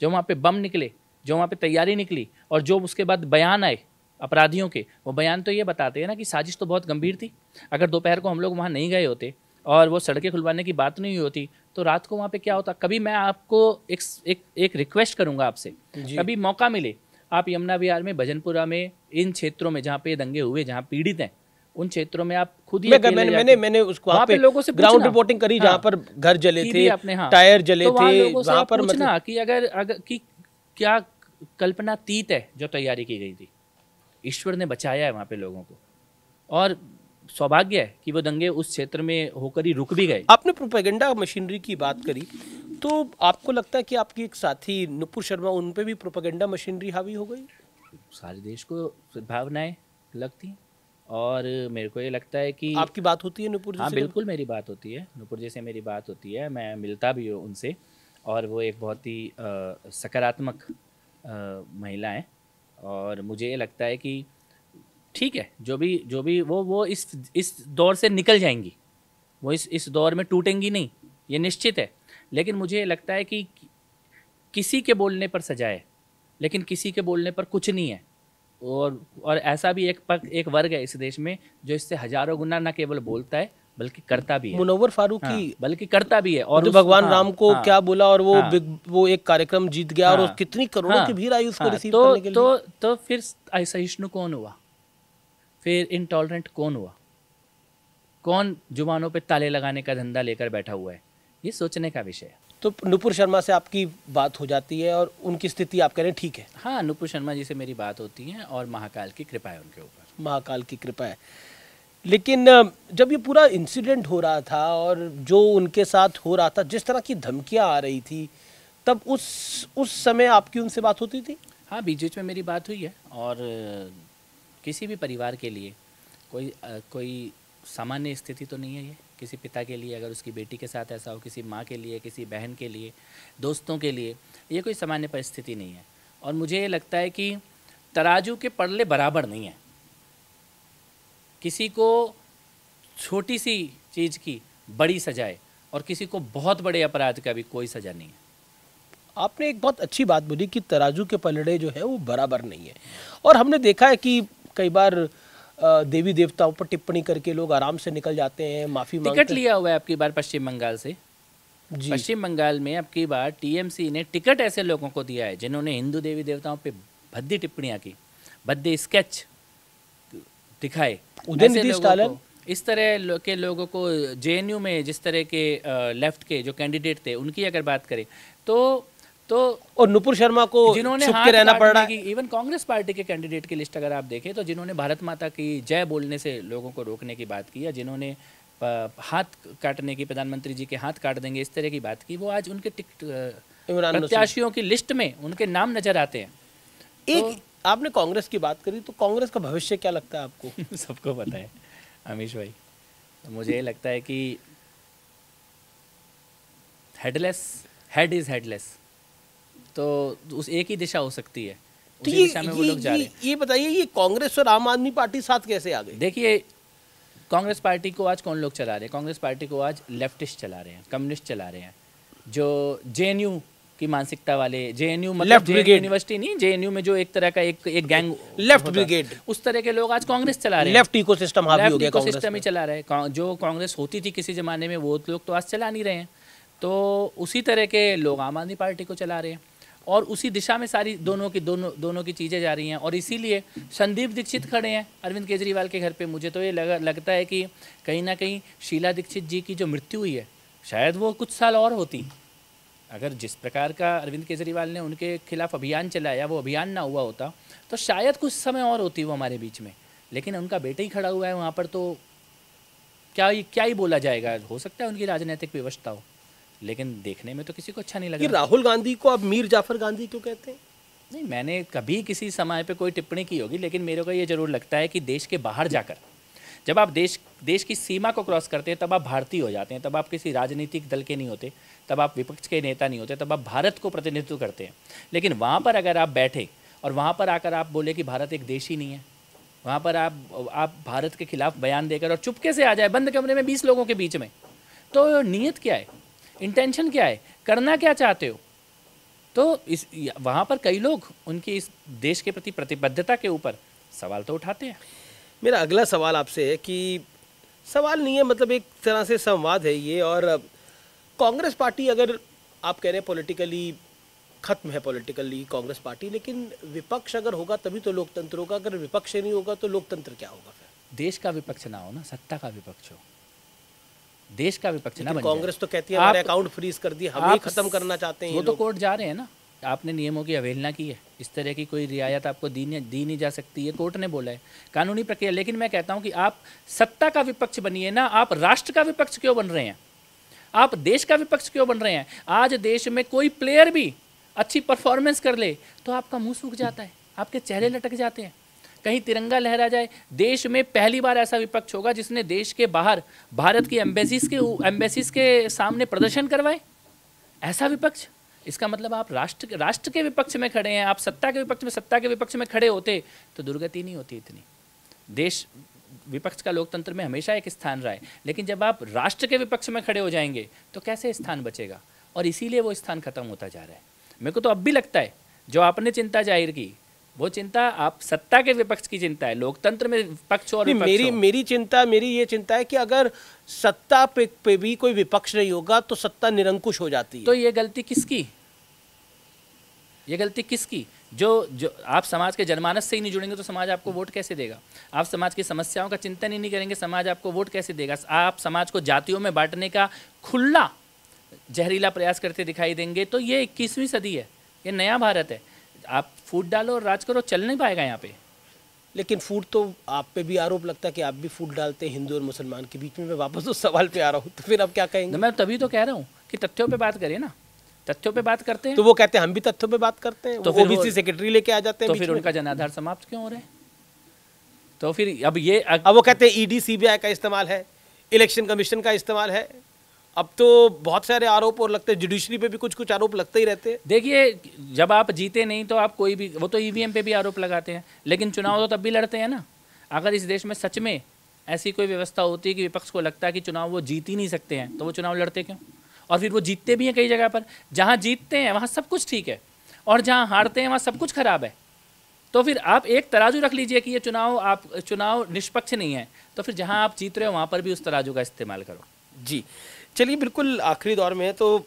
Speaker 2: जो वहाँ पे बम निकले जो वहाँ पे तैयारी निकली और जो उसके बाद बयान आए अपराधियों के वो बयान तो ये बताते हैं ना कि साजिश तो बहुत गंभीर थी। अगर दोपहर को हम लोग वहाँ नहीं गए होते और वो सड़कें खुलवाने की बात नहीं हुई होती तो रात को वहाँ पे क्या होता? कभी मैं आपको एक एक, एक रिक्वेस्ट करूँगा आपसे। कभी मौका मिले आप यमुना विहार में भजनपुरा में इन क्षेत्रों में जहाँ पे दंगे हुए जहाँ पीड़ित हैं उन क्षेत्रों में आप खुद ही
Speaker 1: मैं मैंने मैंने मैंने उसको वहाँ
Speaker 2: पे लोगों से
Speaker 1: ग्राउंड रिपोर्टिंग करी
Speaker 2: हाँ।
Speaker 1: जहाँ पर घर जले थे
Speaker 2: हाँ।
Speaker 1: टायर जले
Speaker 2: तो
Speaker 1: थे वहाँ पर
Speaker 2: पूछना
Speaker 1: मतलब
Speaker 2: कि अगर अगर कि क्या कल्पनातीत है जो तैयारी की गई थी। ईश्वर ने बचाया है वहाँ पे लोगों को। और सौभाग्य है कि वो दंगे उस क्षेत्र में होकर ही रुक भी गए।
Speaker 1: आपने प्रोपेगेंडा मशीनरी की बात करी तो आपको लगता है कि आपकी एक साथी नुपुर शर्मा उन पे भी प्रोपेगेंडा मशीनरी हावी हो गई?
Speaker 2: सारे देश को भावनाएँ लगती और मेरे को ये लगता है कि
Speaker 1: आपकी बात होती है नुपुर जी
Speaker 2: हाँ बिल्कुल मेरी बात होती है। नुपुर जी से मेरी बात होती है। मैं मिलता भी हूँ उनसे और वो एक बहुत ही सकारात्मक महिला हैं और मुझे ये लगता है कि ठीक है जो भी जो भी वो वो इस इस दौर से निकल जाएँगी। वो इस इस दौर में टूटेंगी नहीं ये निश्चित है। लेकिन मुझे लगता है कि किसी के बोलने पर सजा है लेकिन किसी के बोलने पर कुछ नहीं है। और और ऐसा भी एक पक, एक वर्ग है इस देश में जो इससे हज़ारों गुना न केवल बोलता है बल्कि करता भी है।
Speaker 1: मुनव्वर
Speaker 2: हाँ,
Speaker 1: फारूकी
Speaker 2: बल्कि करता भी है और
Speaker 1: तो भगवान
Speaker 2: हाँ,
Speaker 1: राम को
Speaker 2: हाँ,
Speaker 1: क्या बोला और वो
Speaker 2: हाँ।
Speaker 1: बिग, वो एक कार्यक्रम जीत गया
Speaker 2: हाँ,
Speaker 1: उस कितनी करोड़ों
Speaker 2: हाँ,
Speaker 1: की भीड़ आई उसको
Speaker 2: हाँ,
Speaker 1: रिसीव
Speaker 2: तो,
Speaker 1: करने के लिए।
Speaker 2: तो तो फिर असहिष्णु कौन हुआ? फिर इनटॉलरेंट कौन हुआ? कौन जुबानों पे ताले लगाने का धंधा लेकर बैठा हुआ है? ये सोचने का विषय है।
Speaker 1: तो नुपुर शर्मा से आपकी बात हो जाती है और उनकी स्थिति आप कह रहे हैं ठीक है।
Speaker 2: हाँ नुपुर शर्मा जी से मेरी बात होती है और महाकाल की कृपा है उनके ऊपर।
Speaker 1: महाकाल की कृपा है। लेकिन जब ये पूरा इंसिडेंट हो रहा था और जो उनके साथ हो रहा था, जिस तरह की धमकियाँ आ रही थी, तब उस उस समय आपकी उनसे बात होती थी?
Speaker 2: हाँ बीच बीच में मेरी बात हुई है और किसी भी परिवार के लिए कोई कोई सामान्य स्थिति तो नहीं है ये। किसी पिता के लिए, अगर उसकी बेटी के साथ ऐसा हो, किसी माँ के लिए, किसी बहन के लिए, दोस्तों के लिए, ये कोई सामान्य परिस्थिति नहीं है। और मुझे ये लगता है कि तराजू के पड़ले बराबर नहीं है। किसी को छोटी सी चीज़ की बड़ी सजाए और किसी को बहुत बड़े अपराध का भी कोई सजा नहीं है।
Speaker 1: आपने एक बहुत अच्छी बात बोली कि तराजू के पलड़े जो है वो बराबर नहीं है। और हमने देखा है कि कई बार देवी देवताओं पर टिप्पणी करके लोग आराम से निकल जाते हैं माफ़ी
Speaker 2: टिकट लिया हुआ है आपकी बार पश्चिम बंगाल से।
Speaker 1: जी।
Speaker 2: पश्चिम बंगाल में अब की बार टीएमसी ने टिकट ऐसे लोगों को दिया है जिन्होंने हिंदू देवी देवताओं पे भद्दी टिप्पणियाँ की भद्दे स्केच। दिखाए ऐसे लोगों
Speaker 1: स्टालिन?
Speaker 2: इस तरह लो- के लोगों को जेएनयू में जिस तरह के लेफ़्ट के जो कैंडिडेट थे उनकी अगर बात करें तो तो
Speaker 1: और नुपुर शर्मा को
Speaker 2: जिन्होंने
Speaker 1: के रहना पड़ रहा है
Speaker 2: की इवन कांग्रेस पार्टी के कैंडिडेट की लिस्ट अगर आप देखें तो जिन्होंने भारत माता की जय बोलने से लोगों को रोकने की बात की या जिन्होंने हाथ काटने की प्रधानमंत्री जी के हाथ काट देंगे इस तरह की बात की वो आज उनके टिकट। प्रत्याशियों की लिस्ट में उनके नाम नज़र आते हैं
Speaker 1: एक आपने कांग्रेस की बात करी तो कांग्रेस का भविष्य क्या लगता है आपको?
Speaker 2: सबको पता है अमीश भाई। तो मुझे ये लगता है कि हेडलेस हेड इज़ हेडलेस तो उस एक ही दिशा हो सकती है
Speaker 1: तो ये
Speaker 2: दिशा में वो
Speaker 1: ये,
Speaker 2: लोग जा रहे
Speaker 1: ये,
Speaker 2: हैं।
Speaker 1: ये बताइए ये कांग्रेस और आम आदमी पार्टी साथ कैसे आ गई?
Speaker 2: देखिए कांग्रेस पार्टी को आज कौन लोग चला रहे हैं? कांग्रेस पार्टी को आज लेफ्टिस्ट चला रहे हैं कम्युनिस्ट चला रहे हैं जो जेएनयू की मानसिकता वाले जेएनयू मतलब
Speaker 1: Left
Speaker 2: JNU
Speaker 1: brigade.
Speaker 2: यूनिवर्सिटी नहीं जेएनयू में जो एक तरह का एक एक गैंग
Speaker 1: Left brigade.
Speaker 2: उस तरह के लोग आज कांग्रेस चला रहे हैं।
Speaker 1: लेफ़्ट इकोसिस्टम हावी हो गया कांग्रेस
Speaker 2: सिस्टम ही चला रहे हैं। जो कांग्रेस होती थी किसी ज़माने में वो लोग तो आज चला नहीं रहे हैं। तो उसी तरह के लोग आम आदमी पार्टी को चला रहे हैं। और उसी दिशा में सारी दोनों की दोनों दोनों की चीज़ें जा रही हैं। और इसीलिए संदीप दीक्षित खड़े हैं अरविंद केजरीवाल के घर पे। मुझे तो ये लगा लगता है कि कहीं ना कहीं शीला दीक्षित जी की जो मृत्यु हुई है शायद वो कुछ साल और होती। अगर जिस प्रकार का अरविंद केजरीवाल ने उनके खिलाफ अभियान चलाया वो अभियान ना हुआ होता तो शायद कुछ समय और होती वो हमारे बीच में। लेकिन उनका बेटा ही खड़ा हुआ है वहाँ पर तो क्या ही क्या ही बोला जाएगा? हो सकता है उनकी राजनीतिक व्यवस्था हो। लेकिन देखने में तो किसी को अच्छा नहीं लगा।
Speaker 1: राहुल गांधी को अब मीर जाफ़र गांधी क्यों कहते हैं?
Speaker 2: नहीं मैंने कभी किसी समय पे कोई टिप्पणी की होगी लेकिन मेरे को ये ज़रूर लगता है कि देश के बाहर जाकर जब आप देश देश की सीमा को क्रॉस करते हैं, तब आप भारतीय हो जाते हैं, तब आप किसी राजनीतिक दल के नहीं होते, तब आप विपक्ष के नेता नहीं होते, तब आप भारत को प्रतिनिधित्व करते हैं। लेकिन वहाँ पर अगर आप बैठे और वहाँ पर आकर आप बोले कि भारत एक देश ही नहीं है, वहाँ पर आप आप भारत के खिलाफ बयान देकर और चुपके से आ जाए, बंद कमरे में बीस लोगों के बीच में तो नीयत क्या है? इंटेंशन क्या है? करना क्या चाहते हो? तो इस वहाँ पर कई लोग उनकी इस देश के प्रति प्रतिबद्धता के ऊपर सवाल तो उठाते हैं।
Speaker 1: मेरा अगला सवाल आपसे है कि सवाल नहीं है मतलब एक तरह से संवाद है ये और कांग्रेस पार्टी अगर आप कह रहे हैं पॉलिटिकली खत्म है पॉलिटिकली कांग्रेस पार्टी लेकिन विपक्ष अगर होगा तभी तो लोकतंत्र होगा अगर विपक्ष नहीं होगा तो लोकतंत्र क्या होगा फिर?
Speaker 2: देश का विपक्ष ना हो ना सत्ता का विपक्ष हो। देश का विपक्ष ना
Speaker 1: कांग्रेस तो कहती है हमारे अकाउंट फ्रीज कर दिए हम ही खत्म करना चाहते हैं
Speaker 2: वो तो कोर्ट जा रहे हैं ना। आपने नियमों की अवहेलना की है। इस तरह की कोई रियायत आपको दी नहीं दी नहीं जा सकती है। कोर्ट ने बोला है। कानूनी प्रक्रिया, लेकिन मैं कहता हूँ कि आप सत्ता का विपक्ष बनिए ना, आप राष्ट्र का विपक्ष क्यों बन रहे हैं? आप देश का विपक्ष क्यों बन रहे हैं? आज देश में कोई प्लेयर भी अच्छी परफॉर्मेंस कर ले तो आपका मुँह सूख जाता है, आपके चेहरे लटक जाते हैं। कहीं तिरंगा लहरा जाए, देश में पहली बार ऐसा विपक्ष होगा जिसने देश के बाहर, भारत की एम्बेसीज के एम्बेसीज के सामने प्रदर्शन करवाए? ऐसा विपक्ष? इसका मतलब आप राष्ट्र राष्ट्र के विपक्ष में खड़े हैं आप सत्ता के विपक्ष में सत्ता के विपक्ष में खड़े होते तो दुर्गति नहीं होती इतनी। देश विपक्ष का लोकतंत्र में हमेशा एक स्थान रहा है। लेकिन जब आप राष्ट्र के विपक्ष में खड़े हो जाएँगे तो कैसे स्थान बचेगा? और इसीलिए वो स्थान खत्म होता जा रहा है। मेरे को तो अब भी लगता है जो आपने चिंता ज़ाहिर की वो चिंता आप सत्ता के विपक्ष की चिंता है लोकतंत्र में विपक्ष और विपक्ष
Speaker 1: मेरी मेरी चिंता मेरी ये चिंता है कि अगर सत्ता पे, पे भी कोई विपक्ष नहीं होगा तो सत्ता निरंकुश हो जाती है।
Speaker 2: तो ये गलती किसकी? ये गलती किसकी? जो जो आप समाज के जनमानस से ही नहीं जुड़ेंगे तो समाज आपको वोट कैसे देगा? आप समाज की समस्याओं का चिंतन ही नहीं करेंगे समाज आपको वोट कैसे देगा? आप समाज को जातियों में बांटने का खुला जहरीला प्रयास करते दिखाई देंगे तो ये इक्कीसवीं सदी है ये नया भारत है। आप फूट डालो और राज करो चल नहीं पाएगा यहाँ पे।
Speaker 1: लेकिन फ़ूड तो आप पे भी आरोप लगता है कि आप भी फ़ूड डालते हैं हिंदू और मुसलमान के बीच में मैं वापस उस सवाल पे आ रहा हूँ तो फिर आप क्या कहेंगे?
Speaker 2: मैं तभी तो कह रहा हूँ कि तथ्यों पे बात करें ना। तथ्यों पे बात करते हैं।
Speaker 1: तो वो कहते हैं हम भी तथ्यों पे बात करते हैं। तो फिर ओबीसी सेक्रेटरी लेके आ जाते हैं
Speaker 2: तो फिर उनका जनाधार समाप्त क्यों हो रहे हैं? तो फिर अब ये
Speaker 1: अब वो कहते हैं ईडी सीबीआई का इस्तेमाल है इलेक्शन कमीशन का इस्तेमाल है। अब तो बहुत सारे आरोप और लगते हैं जुडिशरी पे भी कुछ कुछ आरोप लगते ही रहते हैं।
Speaker 2: देखिए जब आप जीते नहीं तो आप कोई भी वो तो ईवीएम पे भी आरोप लगाते हैं लेकिन चुनाव तो तब भी लड़ते हैं ना। अगर इस देश में सच में ऐसी कोई व्यवस्था होती है कि विपक्ष को लगता है कि चुनाव वो जीत ही नहीं सकते हैं तो वो चुनाव लड़ते क्यों? और फिर वो जीतते भी हैं कई जगह पर। जहाँ जीतते हैं, वहाँ सब कुछ ठीक है। और जहाँ हारते हैं, वहाँ सब कुछ खराब है। तो फिर आप एक तराजू रख लीजिए कि ये चुनाव आप, चुनाव निष्पक्ष नहीं है। तो फिर जहाँ आप जीत रहे हो, वहाँ पर भी उस तराजू का इस्तेमाल करो।
Speaker 1: जी। चलिए, बिल्कुल आखिरी दौर में तो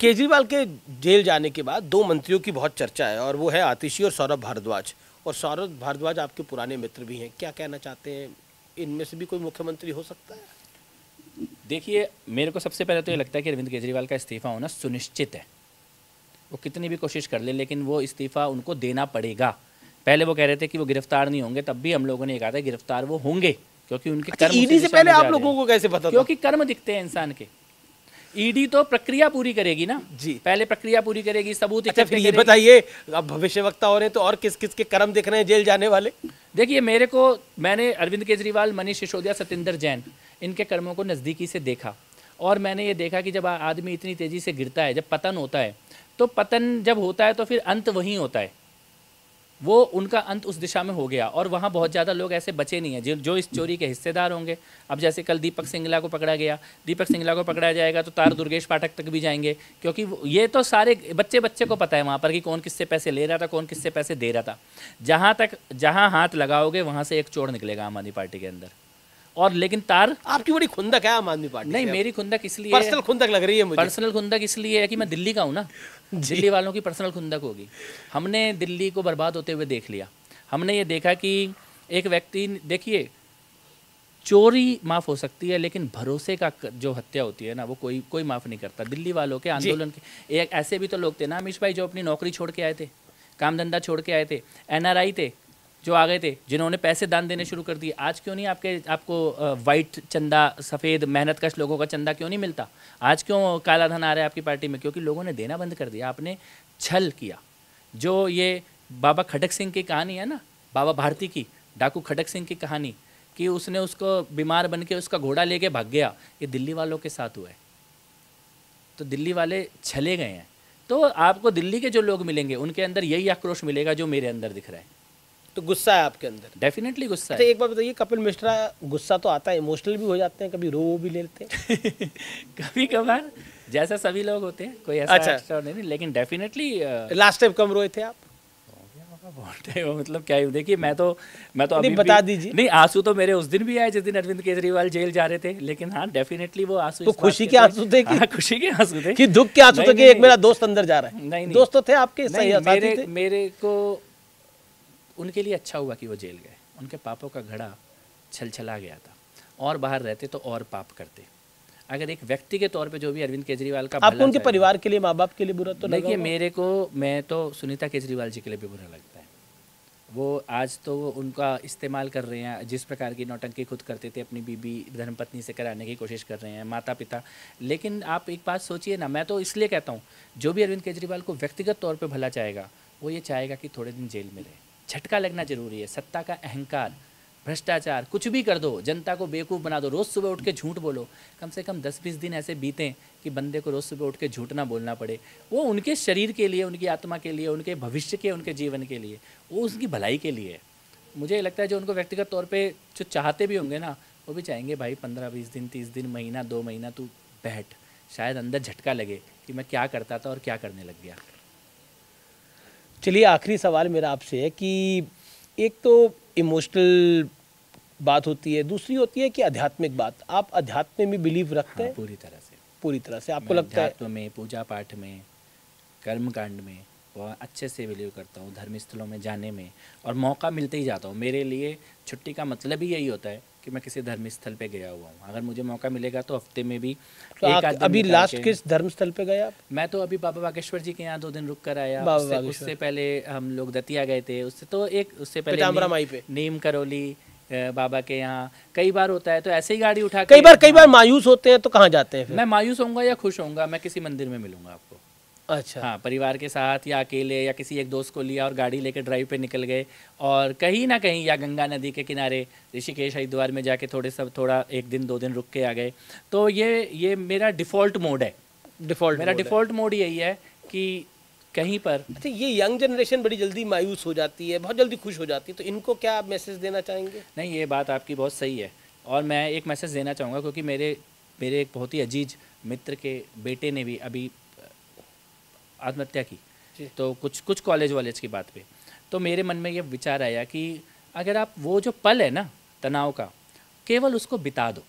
Speaker 1: केजरीवाल के जेल जाने के बाद दो मंत्रियों की बहुत चर्चा है, और वो है आतिशी और सौरभ भारद्वाज। और सौरभ भारद्वाज आपके पुराने मित्र भी हैं। क्या कहना चाहते हैं? इनमें से भी कोई मुख्यमंत्री हो सकता है?
Speaker 2: देखिए मेरे को सबसे पहले तो ये लगता है कि अरविंद केजरीवाल का इस्तीफा होना सुनिश्चित है। वो कितनी भी कोशिश कर ले लेकिन वो इस्तीफा उनको देना पड़ेगा। पहले वो कह रहे थे कि वो गिरफ़्तार नहीं होंगे तब भी हम लोगों ने कहा था गिरफ़्तार वो होंगे क्योंकि उनके
Speaker 1: अच्छा, कर्म ईडी से पहले आप लोगों को कैसे पता
Speaker 2: क्योंकि कर्म दिखते हैं इंसान के। ईडी तो प्रक्रिया पूरी करेगी ना? जी। पहले प्रक्रिया पूरी करेगी सबूत
Speaker 1: अच्छा फिर ये बताइए अब भविष्य वक्ता हो रहे हैं तो और किस किस के कर्म दिख रहे हैं जेल जाने वाले?
Speaker 2: देखिए मेरे को मैंने अरविंद केजरीवाल मनीष सिसोदिया सतेंद्र जैन इनके कर्मों को नज़दीकी से देखा। और मैंने ये देखा कि जब आदमी इतनी तेज़ी से गिरता है, जब पतन होता है तो पतन जब होता है तो फिर अंत वहीं होता है। वो उनका अंत उस दिशा में हो गया। और वहाँ बहुत ज़्यादा लोग ऐसे बचे नहीं हैं, जो जो इस चोरी के हिस्सेदार होंगे। अब जैसे कल दीपक सिंगला को पकड़ा गया। दीपक सिंगला को पकड़ा जाएगा तो तार दुर्गेश पाठक तक भी जाएँगे। क्योंकि ये तो सारे बच्चे बच्चे को पता है वहाँ पर कि कौन किससे पैसे ले रहा था, कौन किससे पैसे दे रहा था। जहाँ तक जहाँ हाथ लगाओगे, वहाँ से एक चोर निकलेगा आम आदमी पार्टी के अंदर। और लेकिन तार
Speaker 1: आपकी बड़ी खुंदक है आम आदमी पार्टी
Speaker 2: नहीं मेरी खुंदक इसलिए
Speaker 1: पर्सनल खुंदक लग रही है मुझे।
Speaker 2: पर्सनल खुंदक इसलिए है कि मैं दिल्ली का हूँ ना। दिल्ली वालों की पर्सनल खुंदक होगी। हमने दिल्ली को बर्बाद होते हुए देख लिया। हमने ये देखा कि एक व्यक्ति देखिए चोरी माफ़ हो सकती है लेकिन भरोसे का जो हत्या होती है ना वो कोई कोई माफ़ नहीं करता। दिल्ली वालों के आंदोलन के एक ऐसे भी तो लोग थे ना अमीश भाई जो अपनी नौकरी छोड़ के आए थे काम धंधा छोड़ के आए थे एनआरआई थे जो आ गए थे, जिन्होंने पैसे दान देने शुरू कर दिए। आज क्यों नहीं आपके, आपको वाइट चंदा, सफ़ेद मेहनत कश लोगों का चंदा क्यों नहीं मिलता? आज क्यों काला धन आ रहा है आपकी पार्टी में? क्योंकि लोगों ने देना बंद कर दिया, आपने छल किया। जो ये बाबा खटक सिंह की कहानी है ना, बाबा भारती की, डाकू खटक सिंह की कहानी, कि उसने उसको बीमार बन के उसका घोड़ा लेके भाग गया, ये दिल्ली वालों के साथ हुआ है। तो दिल्ली वाले छले गए हैं। तो आपको दिल्ली के जो लोग मिलेंगे, उनके अंदर यही आक्रोश मिलेगा जो मेरे अंदर दिख रहा है।
Speaker 1: तो गुस्सा है आपके अंदर
Speaker 2: डेफिनेटली गुस्सा
Speaker 1: अच्छा
Speaker 2: है
Speaker 1: एक बार बताइए कपिल मिश्रा गुस्सा तो आता है इमोशनल भी हो जाते हैं कभी रो वो भी लेते हैं
Speaker 2: कभी कभार जैसा सभी लोग होते हैं कोई ऐसा
Speaker 1: अच्छा।
Speaker 2: अच्छा। नहीं लेकिन डेफिनेटली
Speaker 1: लास्ट टाइम कब रोए थे आप
Speaker 2: बहुत है मतलब क्या ही देखिए मैं तो मैं तो अभी
Speaker 1: बता दीजिए।
Speaker 2: नहीं आँसू तो मेरे उस दिन भी आए जिस दिन अरविंद केजरीवाल जेल जा रहे थे लेकिन हाँ डेफिनेटली वो आँसू
Speaker 1: तो खुशी के आँसू थे कि-
Speaker 2: हाँ, खुशी के आँसू थे
Speaker 1: कि दुख के आँसू थे कि एक मेरा दोस्त अंदर जा रहा है
Speaker 2: नहीं, नहीं।
Speaker 1: दोस्त तो थे आपके सही
Speaker 2: मेरे मेरे को उनके लिए अच्छा हुआ कि वो जेल गए। उनके पापों का घड़ा छल छला गया था। और बाहर रहते तो और पाप करते। अगर एक व्यक्ति के तौर पे जो भी अरविंद केजरीवाल का
Speaker 1: आपको उनके परिवार के लिए माँ बाप के लिए बुरा तो
Speaker 2: देखिए मेरे को मैं तो सुनीता केजरीवाल जी के लिए भी बुरा लगता है। वो आज तो वो उनका इस्तेमाल कर रहे हैं जिस प्रकार की नौटंकी खुद करते थे अपनी बीबी धर्मपत्नी से कराने की कोशिश कर रहे हैं माता पिता लेकिन आप एक बात सोचिए ना मैं तो इसलिए कहता हूँ जो भी अरविंद केजरीवाल को व्यक्तिगत तौर पर भला चाहेगा वो ये चाहेगा कि थोड़े दिन जेल में रहे। झटका लगना ज़रूरी है। सत्ता का अहंकार, भ्रष्टाचार, कुछ भी कर दो, जनता को बेवकूफ़ बना दो, रोज़ सुबह उठ के झूठ बोलो। कम से कम दस बीस दिन ऐसे बीतें कि बंदे को रोज़ सुबह उठ के झूठ ना बोलना पड़े। वो उनके शरीर के लिए, उनकी आत्मा के लिए, उनके भविष्य के, उनके जीवन के लिए, वो उसकी भलाई के लिए। मुझे लगता है जो उनको व्यक्तिगत तौर पर जो चाहते भी होंगे ना, वो भी चाहेंगे, भाई, पंद्रह बीस दिन, तीस दिन, महीना, दो महीना तू बैठ। शायद अंदर झटका लगे कि मैं क्या करता था और क्या करने लग गया।
Speaker 1: चलिए आखिरी सवाल मेरा आपसे है कि एक तो इमोशनल बात होती है दूसरी होती है कि आध्यात्मिक बात। आप अध्यात्म में बिलीव रखते
Speaker 2: हाँ,
Speaker 1: हैं?
Speaker 2: पूरी तरह से।
Speaker 1: पूरी तरह से। आपको लगता है?
Speaker 2: में पूजा पाठ में कर्म कांड में बहुत अच्छे से बिलीव करता हूँ धर्म स्थलों में जाने में और मौका मिलते ही जाता हूँ। मेरे लिए छुट्टी का मतलब ही यही होता है कि मैं किसी धर्म स्थल पे गया हुआ हूँ। अगर मुझे मौका मिलेगा तो हफ़्ते में भी
Speaker 1: तो
Speaker 2: एक
Speaker 1: अभी लास्ट किस धर्म स्थल पे आप?
Speaker 2: मैं तो अभी बाबा बागेश्वर जी के यहाँ दो दिन रुक कर आया। उससे, उससे पहले हम लोग दतिया गए थे। उससे तो एक उससे पहले
Speaker 1: माई पे।
Speaker 2: नीम करोली बाबा के यहाँ। कई बार होता है तो ऐसे ही गाड़ी उठा
Speaker 1: कई बार कई बार मायूस होते हैं तो कहाँ जाते हैं
Speaker 2: मैं मायूस होऊँगा या खुश होऊँगा? मैं किसी मंदिर में मिलूँगा आपको।
Speaker 1: अच्छा।
Speaker 2: हाँ परिवार के साथ या अकेले या किसी एक दोस्त को लिया और गाड़ी लेके ड्राइव पे निकल गए और कहीं ना कहीं या गंगा नदी के किनारे ऋषिकेश हरिद्वार में जाके थोड़े सब थोड़ा एक दिन दो दिन रुक के आ गए। तो ये ये मेरा डिफ़ॉल्ट मोड है।
Speaker 1: डिफ़ॉल्ट
Speaker 2: मेरा डिफ़ॉल्ट मोड यही है कि कहीं पर
Speaker 1: अच्छा ये यंग जनरेशन बड़ी जल्दी मायूस हो जाती है बहुत जल्दी खुश हो जाती है तो इनको क्या आप मैसेज देना चाहेंगे?
Speaker 2: नहीं ये बात आपकी बहुत सही है और मैं एक मैसेज देना चाहूँगा क्योंकि मेरे मेरे एक बहुत ही अज़ीज़ मित्र के बेटे ने भी अभी आत्महत्या की। तो कुछ कुछ कॉलेज वॉलेज की बात पे। तो मेरे मन में ये विचार आया कि अगर आप वो जो पल है ना तनाव का केवल उसको बिता दो।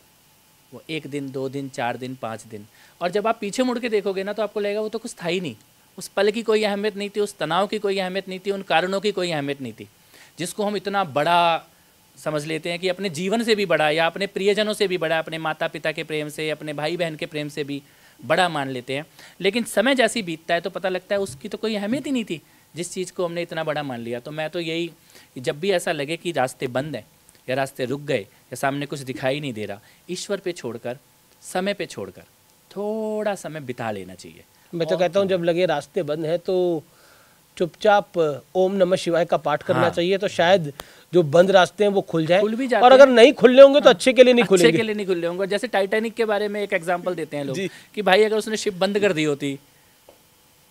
Speaker 2: वो एक दिन दो दिन चार दिन पाँच दिन। और जब आप पीछे मुड़ के देखोगे ना तो आपको लगेगा वो तो कुछ था ही नहीं। उस पल की कोई अहमियत नहीं थी उस तनाव की कोई अहमियत नहीं थी उन कारणों की कोई अहमियत नहीं थी जिसको हम इतना बड़ा समझ लेते हैं कि अपने जीवन से भी बड़ा या अपने प्रियजनों से भी बड़ा अपने माता पिता के प्रेम से अपने भाई बहन के प्रेम से भी। बड़ा मान लेते हैं। लेकिन समय जैसे बीतता है तो पता लगता है उसकी तो कोई अहमियत ही नहीं थी जिस चीज़ को हमने इतना बड़ा मान लिया। तो मैं तो यही जब भी ऐसा लगे कि रास्ते बंद हैं या रास्ते रुक गए या सामने कुछ दिखाई नहीं दे रहा ईश्वर पे छोड़कर समय पे छोड़कर थोड़ा समय बिता लेना चाहिए।
Speaker 1: मैं तो कहता हूँ जब लगे रास्ते बंद हैं तो चुपचाप ओम नमः शिवाय का पाठ करना
Speaker 2: हाँ।
Speaker 1: चाहिए तो शायद जो बंद रास्ते हैं वो खुल जाए।
Speaker 2: खुल भी जाते
Speaker 1: और अगर नहीं खुलने होंगे तो अच्छे के लिए नहीं खुलेंगे।
Speaker 2: अच्छे के लिए नहीं खुले होंगे। जैसे टाइटैनिक के बारे में एक एग्जांपल देते हैं लोग कि भाई अगर उसने शिप बंद कर दी होती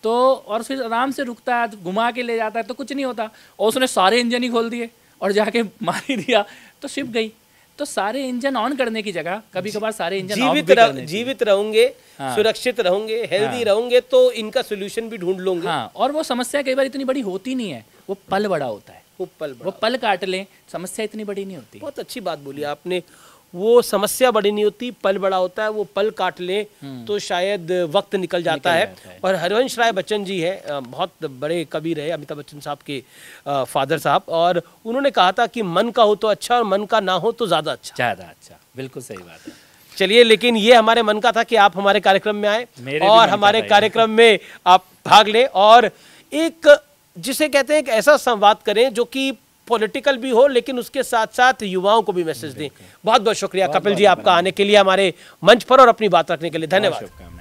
Speaker 2: तो और फिर आराम से रुकता है घुमा के ले जाता है तो कुछ नहीं होता। और उसने सारे इंजन ही खोल दिए और जाके मार ही दिया तो शिप गई। तो सारे इंजन ऑन करने की जगह कभी कभार सारे इंजन
Speaker 1: जीवित रह, जीवित रहूँगे
Speaker 2: हाँ।
Speaker 1: सुरक्षित रहूँगे हेल्दी
Speaker 2: हाँ।
Speaker 1: रहोगे तो इनका सोल्यूशन भी ढूंढ लूँगा
Speaker 2: हाँ और वो समस्या कई बार इतनी बड़ी होती नहीं है वो पल बड़ा होता है
Speaker 1: वो पल
Speaker 2: वो पल काट लें समस्या इतनी बड़ी नहीं होती
Speaker 1: बहुत अच्छी बात बोली आपने वो समस्या बड़ी नहीं होती पल बड़ा होता है वो पल काट ले तो शायद वक्त निकल जाता
Speaker 2: निकल
Speaker 1: है।
Speaker 2: है।
Speaker 1: और हरिवंश राय बच्चन जी है बहुत बड़े कवि रहे अमिताभ बच्चन साहब के फादर साहब और उन्होंने कहा था कि मन का हो तो अच्छा और मन का ना हो तो ज़्यादा अच्छा।
Speaker 2: ज़्यादा अच्छा बिल्कुल सही बात है।
Speaker 1: चलिए लेकिन ये हमारे मन का था कि आप हमारे कार्यक्रम में आए और हमारे कार्यक्रम में आप भाग लें और एक जिसे कहते हैं एक ऐसा संवाद करें जो कि पॉलिटिकल भी हो लेकिन उसके साथ साथ युवाओं को भी मैसेज दें। बहुत बहुत शुक्रिया। कपिल जी आपका आने के लिए हमारे मंच पर और अपनी बात रखने के लिए धन्यवाद।